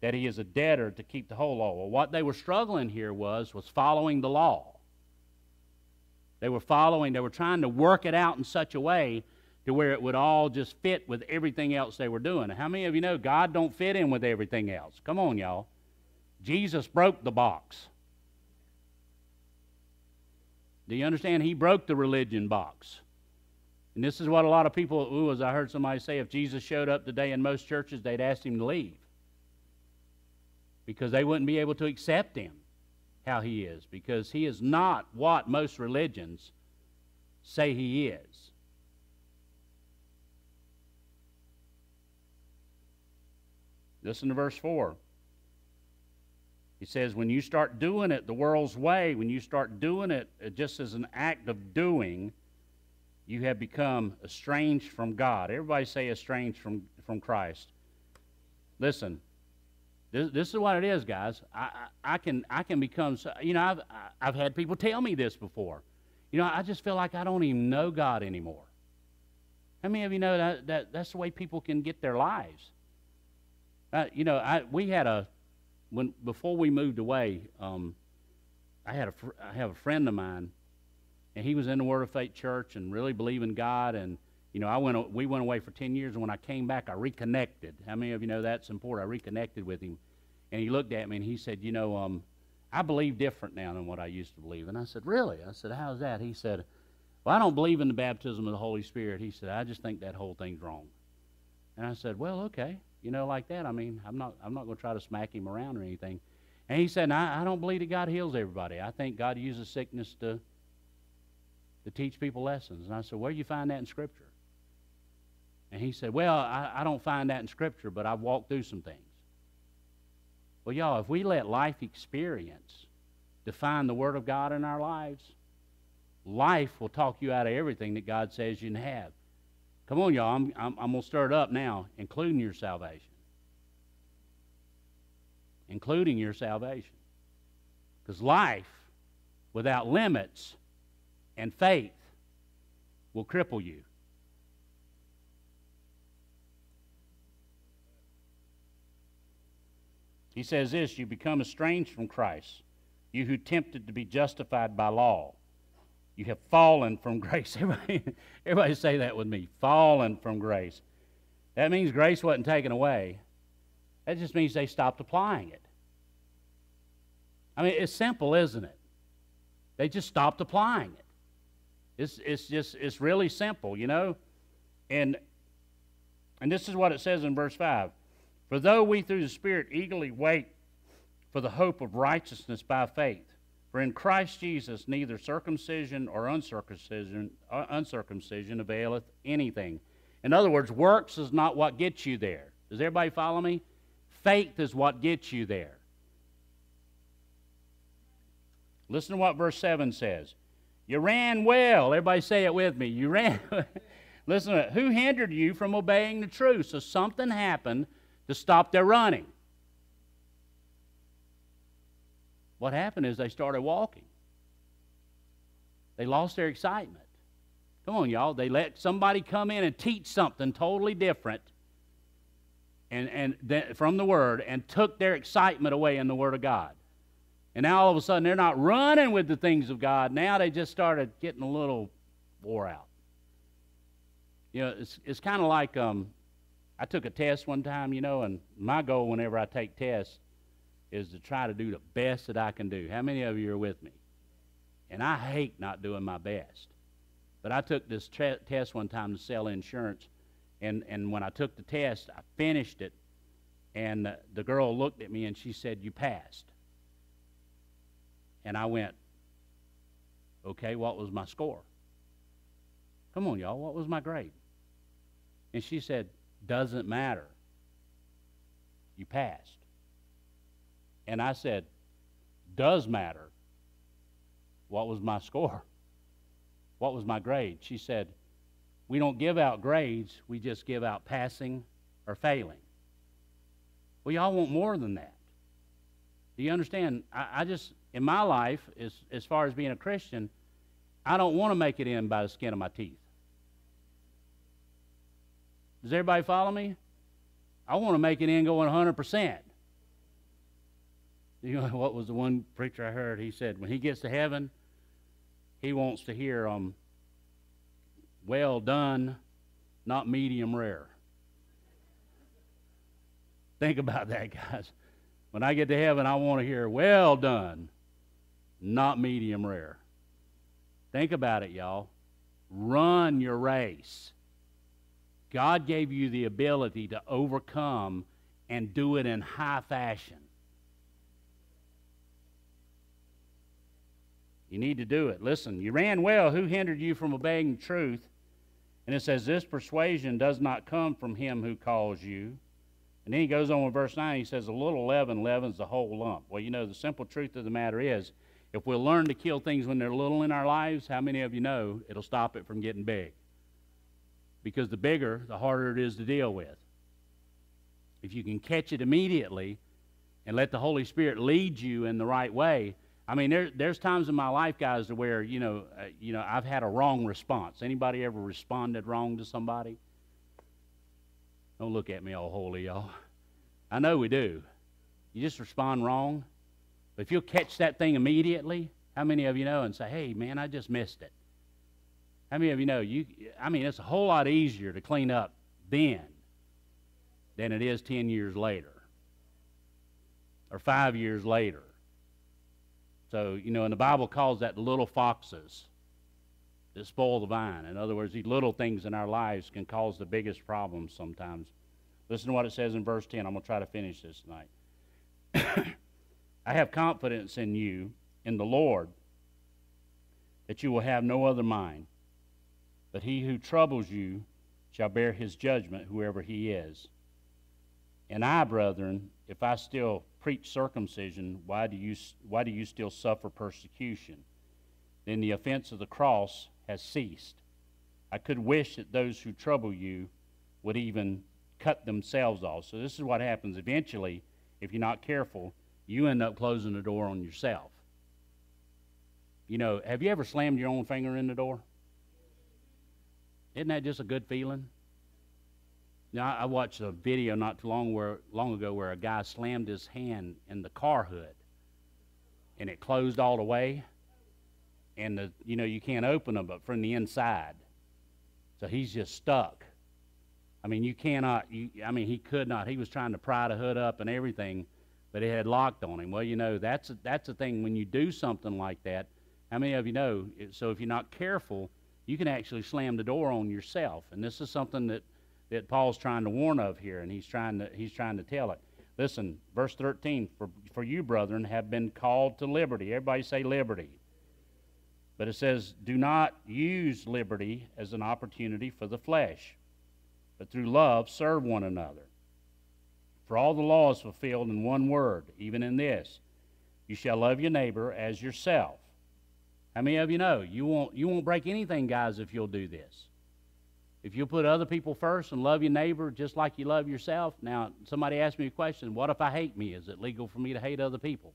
that he is a debtor to keep the whole law. Well, what they were struggling here was was following the law. They were following, they were trying to work it out in such a way to where it would all just fit with everything else they were doing. How many of you know God don't fit in with everything else? Come on, y'all. Jesus broke the box. Do you understand? He broke the religion box. And this is what a lot of people, ooh, as I heard somebody say, if Jesus showed up today in most churches, they'd ask him to leave because they wouldn't be able to accept him how he is because he is not what most religions say he is. Listen to verse 4. He says, when you start doing it the world's way, when you start doing it uh, just as an act of doing, you have become estranged from God. Everybody say estranged from, from Christ. Listen, this, this is what it is, guys. I, I, I, can I can become you know I've I've had people tell me this before. You know I just feel like I don't even know God anymore. How many of you know that, that that's the way people can get their lives? Uh, you know I we had a when before we moved away. Um, I had a fr- I have a friend of mine, and he was in the Word of Faith Church and really believing God and you know, I went, we went away for 10 years, and when I came back, I reconnected. How many of you know that's important? I reconnected with him. And he looked at me and he said, You know, um, I believe different now than what I used to believe. And I said, Really? I said, How's that? He said, Well, I don't believe in the baptism of the Holy Spirit. He said, I just think that whole thing's wrong. And I said, Well, okay. You know, like that. I mean, I'm not, I'm not going to try to smack him around or anything. And he said, I, I don't believe that God heals everybody. I think God uses sickness to, to teach people lessons. And I said, Where do you find that in Scripture? And he said, Well, I, I don't find that in Scripture, but I've walked through some things. Well, y'all, if we let life experience define the Word of God in our lives, life will talk you out of everything that God says you can have. Come on, y'all. I'm, I'm, I'm going to stir it up now, including your salvation. Including your salvation. Because life without limits and faith will cripple you. He says this You become estranged from Christ, you who tempted to be justified by law. You have fallen from grace. Everybody, everybody say that with me fallen from grace. That means grace wasn't taken away. That just means they stopped applying it. I mean, it's simple, isn't it? They just stopped applying it. It's, it's just, it's really simple, you know? And, and this is what it says in verse 5 for though we through the Spirit eagerly wait for the hope of righteousness by faith, for in Christ Jesus neither circumcision or uncircumcision, uh, uncircumcision availeth anything. In other words, works is not what gets you there. Does everybody follow me? Faith is what gets you there. Listen to what verse 7 says. You ran well. Everybody say it with me. You ran. Listen to it. Who hindered you from obeying the truth? So something happened to stop their running. What happened is they started walking. They lost their excitement. Come on, y'all. They let somebody come in and teach something totally different and, and th- from the Word and took their excitement away in the Word of God. And now all of a sudden they're not running with the things of God. Now they just started getting a little wore out. You know, it's, it's kind of like um, I took a test one time, you know, and my goal whenever I take tests is to try to do the best that I can do. How many of you are with me? And I hate not doing my best. But I took this test one time to sell insurance, and, and when I took the test, I finished it, and the, the girl looked at me and she said, You passed. And I went, Okay, what was my score? Come on, y'all, what was my grade? And she said, doesn't matter. You passed. And I said, Does matter. What was my score? What was my grade? She said, We don't give out grades, we just give out passing or failing. Well, y'all want more than that. Do you understand? I, I just, in my life, as, as far as being a Christian, I don't want to make it in by the skin of my teeth. Does everybody follow me? I want to make it in going 100%. You know what was the one preacher I heard? He said when he gets to heaven, he wants to hear um, well done, not medium rare. Think about that, guys. When I get to heaven, I want to hear well done, not medium rare. Think about it, y'all. Run your race. God gave you the ability to overcome and do it in high fashion. You need to do it. Listen, you ran well. Who hindered you from obeying truth? And it says, This persuasion does not come from him who calls you. And then he goes on with verse 9. He says, A little leaven leavens the whole lump. Well, you know, the simple truth of the matter is, if we'll learn to kill things when they're little in our lives, how many of you know it'll stop it from getting big? Because the bigger, the harder it is to deal with. If you can catch it immediately and let the Holy Spirit lead you in the right way, I mean, there, there's times in my life, guys, to where you know, uh, you know, I've had a wrong response. Anybody ever responded wrong to somebody? Don't look at me all holy, y'all. I know we do. You just respond wrong. But if you'll catch that thing immediately, how many of you know and say, "Hey, man, I just missed it." How many of you know you I mean it's a whole lot easier to clean up then than it is 10 years later or 5 years later. So, you know, and the Bible calls that little foxes that spoil the vine. In other words, these little things in our lives can cause the biggest problems sometimes. Listen to what it says in verse 10. I'm going to try to finish this tonight. I have confidence in you, in the Lord, that you will have no other mind but he who troubles you shall bear his judgment, whoever he is. And I, brethren, if I still preach circumcision, why do you, why do you still suffer persecution? Then the offense of the cross has ceased. I could wish that those who trouble you would even cut themselves off. So, this is what happens eventually, if you're not careful, you end up closing the door on yourself. You know, have you ever slammed your own finger in the door? Isn't that just a good feeling? Now, I watched a video not too long, where, long ago where a guy slammed his hand in the car hood and it closed all the way. And, the, you know, you can't open them but from the inside. So he's just stuck. I mean, you cannot, you, I mean, he could not. He was trying to pry the hood up and everything, but it had locked on him. Well, you know, that's a, that's the thing. When you do something like that, how many of you know? So if you're not careful, you can actually slam the door on yourself. And this is something that, that Paul's trying to warn of here, and he's trying to, he's trying to tell it. Listen, verse 13, for, for you, brethren, have been called to liberty. Everybody say liberty. But it says, do not use liberty as an opportunity for the flesh, but through love serve one another. For all the law is fulfilled in one word, even in this you shall love your neighbor as yourself. How many of you know you won't, you won't break anything, guys, if you'll do this? If you'll put other people first and love your neighbor just like you love yourself. Now, somebody asked me a question what if I hate me? Is it legal for me to hate other people?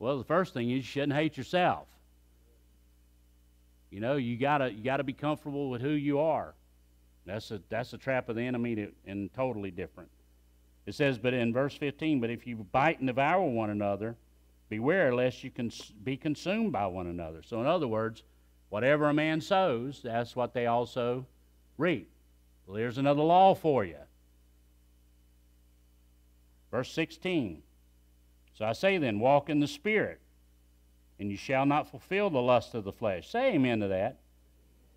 Well, the first thing is you shouldn't hate yourself. You know, you gotta you gotta be comfortable with who you are. That's a that's a trap of the enemy to, and totally different. It says, but in verse 15, but if you bite and devour one another, beware lest you can be consumed by one another. So, in other words, whatever a man sows, that's what they also reap. Well, here's another law for you. Verse 16. So I say then, walk in the Spirit, and you shall not fulfill the lust of the flesh. Say amen to that.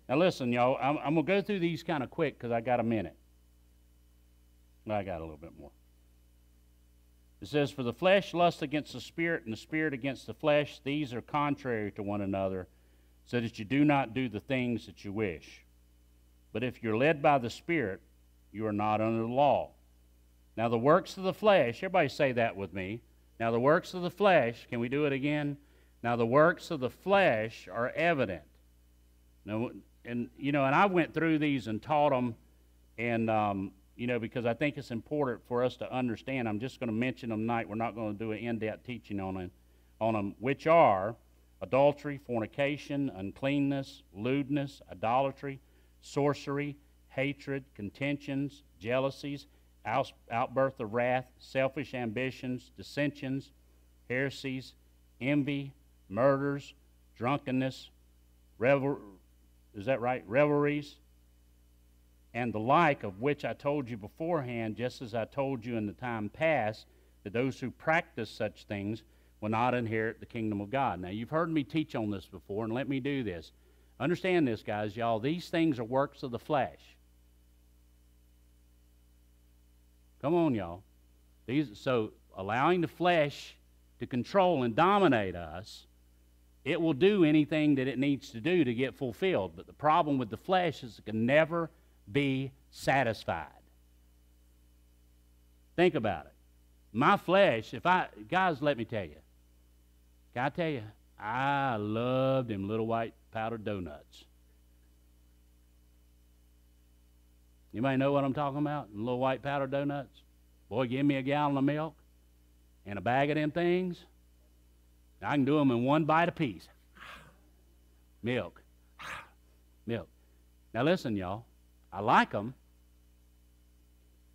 Now listen, y'all, I'm, I'm going to go through these kind of quick because I got a minute. I got a little bit more. It says, For the flesh lusts against the spirit, and the spirit against the flesh. These are contrary to one another, so that you do not do the things that you wish. But if you're led by the Spirit, you are not under the law. Now, the works of the flesh, everybody say that with me. Now, the works of the flesh, can we do it again? Now, the works of the flesh are evident. Now, and, you know, and I went through these and taught them, and, um, you know, because I think it's important for us to understand. I'm just going to mention them tonight. We're not going to do an in depth teaching on them, on them, which are adultery, fornication, uncleanness, lewdness, idolatry, sorcery, hatred, contentions, jealousies out, outburst of wrath, selfish ambitions, dissensions, heresies, envy, murders, drunkenness, revel, is that right? Revelries, and the like of which I told you beforehand, just as I told you in the time past, that those who practice such things will not inherit the kingdom of God. Now, you've heard me teach on this before, and let me do this. Understand this, guys, y'all. These things are works of the flesh. Come on, y'all. These, so allowing the flesh to control and dominate us, it will do anything that it needs to do to get fulfilled. But the problem with the flesh is it can never be satisfied. Think about it. My flesh, if I, guys, let me tell you. Can I tell you? I love them little white powdered donuts. You may know what I'm talking about? Little white powdered donuts. Boy, give me a gallon of milk and a bag of them things. I can do them in one bite apiece. milk. milk. Now listen, y'all. I like them,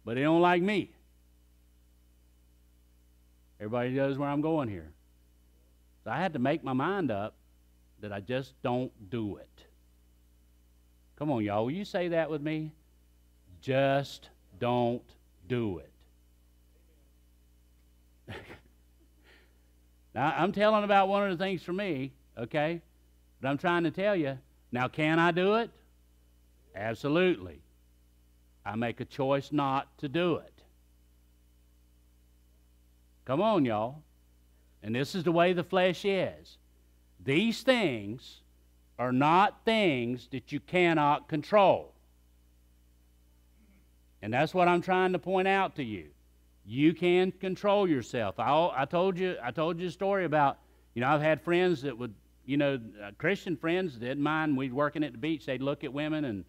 but they don't like me. Everybody knows where I'm going here. So I had to make my mind up that I just don't do it. Come on, y'all. Will you say that with me? Just don't do it. now, I'm telling about one of the things for me, okay? But I'm trying to tell you. Now, can I do it? Absolutely. I make a choice not to do it. Come on, y'all. And this is the way the flesh is. These things are not things that you cannot control. And that's what I'm trying to point out to you. You can control yourself. I, I told you I told you a story about you know I've had friends that would you know uh, Christian friends didn't mind we'd working at the beach they'd look at women and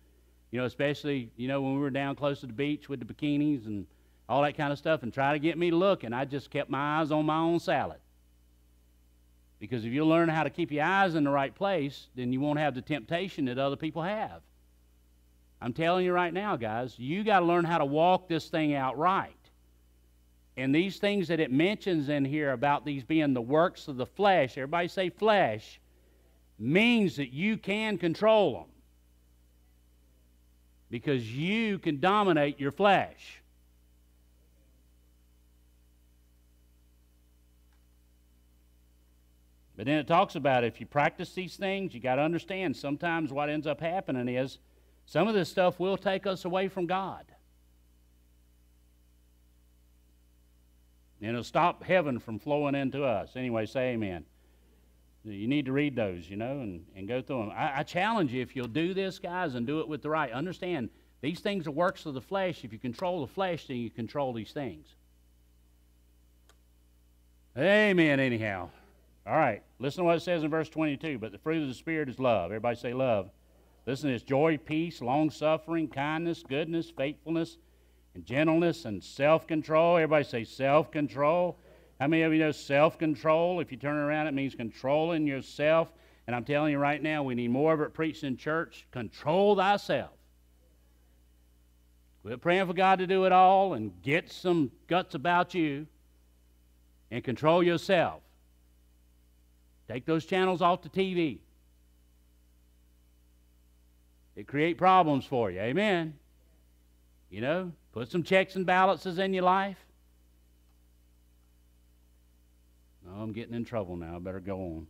you know especially you know when we were down close to the beach with the bikinis and all that kind of stuff and try to get me to look and I just kept my eyes on my own salad. Because if you learn how to keep your eyes in the right place, then you won't have the temptation that other people have. I'm telling you right now, guys, you got to learn how to walk this thing out right. And these things that it mentions in here about these being the works of the flesh, everybody say flesh, means that you can control them. Because you can dominate your flesh. But then it talks about if you practice these things, you got to understand sometimes what ends up happening is some of this stuff will take us away from God. And it'll stop heaven from flowing into us. Anyway, say amen. You need to read those, you know, and, and go through them. I, I challenge you, if you'll do this, guys, and do it with the right, understand these things are works of the flesh. If you control the flesh, then you control these things. Amen, anyhow. All right, listen to what it says in verse 22. But the fruit of the Spirit is love. Everybody say love. Listen to this joy, peace, long suffering, kindness, goodness, faithfulness, and gentleness and self control. Everybody say self control. How many of you know self control? If you turn around, it means controlling yourself. And I'm telling you right now, we need more of it preached in church. Control thyself. Quit praying for God to do it all and get some guts about you and control yourself. Take those channels off the TV. It create problems for you. Amen. You know, put some checks and balances in your life. Oh, I'm getting in trouble now. I better go on.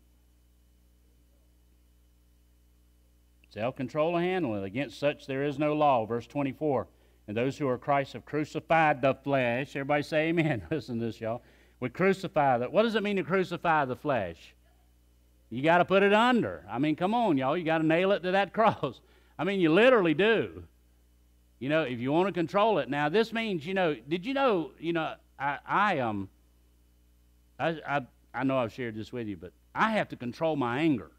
Self control and handling. Against such there is no law. Verse 24. And those who are Christ have crucified the flesh. Everybody say amen. Listen to this, y'all. We crucify that. What does it mean to crucify the flesh? You got to put it under. I mean, come on, y'all. You got to nail it to that cross. I mean, you literally do. You know, if you want to control it. Now, this means, you know, did you know, you know, I, I um, I, I, I know I've shared this with you, but I have to control my anger.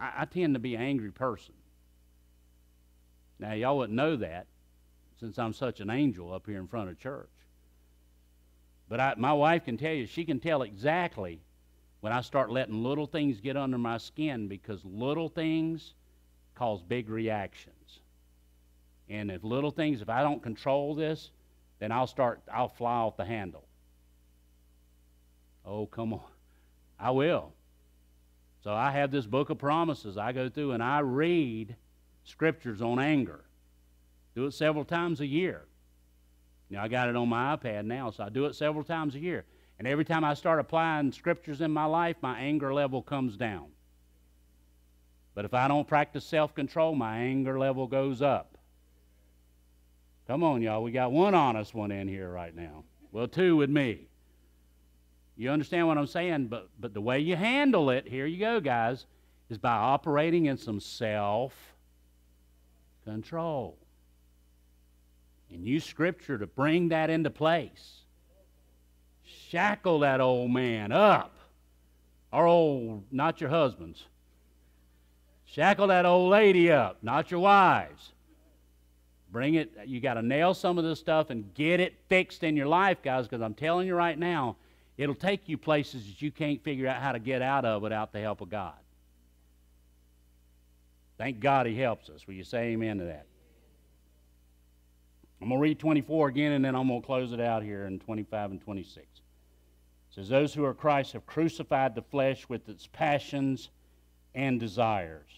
I, I tend to be an angry person. Now, y'all wouldn't know that since I'm such an angel up here in front of church. But I, my wife can tell you, she can tell exactly when I start letting little things get under my skin because little things cause big reactions. And if little things, if I don't control this, then I'll start, I'll fly off the handle. Oh, come on. I will. So I have this book of promises I go through and I read scriptures on anger. Do it several times a year. Now I got it on my iPad now, so I do it several times a year. And every time I start applying scriptures in my life, my anger level comes down. But if I don't practice self control, my anger level goes up. Come on, y'all. We got one honest one in here right now. Well, two with me. You understand what I'm saying? But, but the way you handle it, here you go, guys, is by operating in some self control. And use Scripture to bring that into place shackle that old man up. Our old, not your husbands. Shackle that old lady up, not your wives. Bring it, you got to nail some of this stuff and get it fixed in your life, guys, because I'm telling you right now, it'll take you places that you can't figure out how to get out of without the help of God. Thank God He helps us. Will you say amen to that? I'm going to read 24 again, and then I'm going to close it out here in 25 and 26 says, Those who are Christ have crucified the flesh with its passions and desires.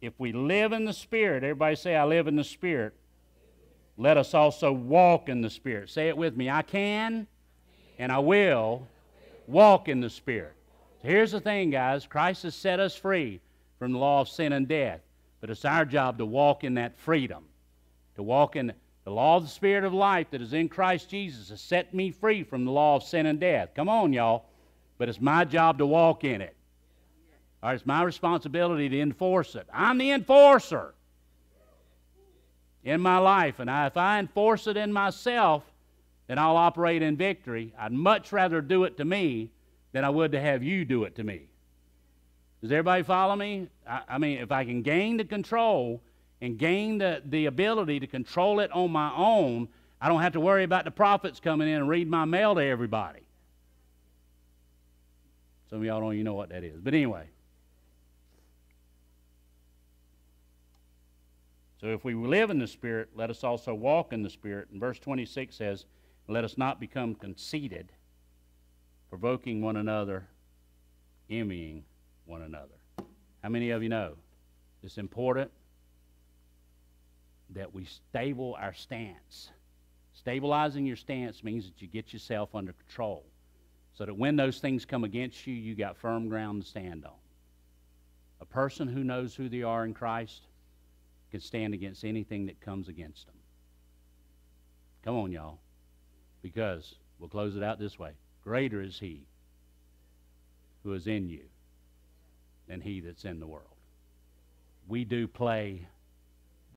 If we live in the Spirit, everybody say, I live in the Spirit. Let us also walk in the Spirit. Say it with me. I can and I will walk in the Spirit. So here's the thing, guys Christ has set us free from the law of sin and death, but it's our job to walk in that freedom, to walk in the law of the Spirit of life that is in Christ Jesus has set me free from the law of sin and death. Come on, y'all. But it's my job to walk in it. It's my responsibility to enforce it. I'm the enforcer in my life. And I, if I enforce it in myself, then I'll operate in victory. I'd much rather do it to me than I would to have you do it to me. Does everybody follow me? I, I mean, if I can gain the control and gain the, the ability to control it on my own, I don't have to worry about the prophets coming in and read my mail to everybody. Some of y'all don't even know what that is. But anyway. So if we live in the Spirit, let us also walk in the Spirit. And verse 26 says, Let us not become conceited, provoking one another, envying one another. How many of you know it's important that we stable our stance? Stabilizing your stance means that you get yourself under control so that when those things come against you, you got firm ground to stand on. A person who knows who they are in Christ can stand against anything that comes against them. Come on, y'all. Because we'll close it out this way Greater is He who is in you than He that's in the world. We do play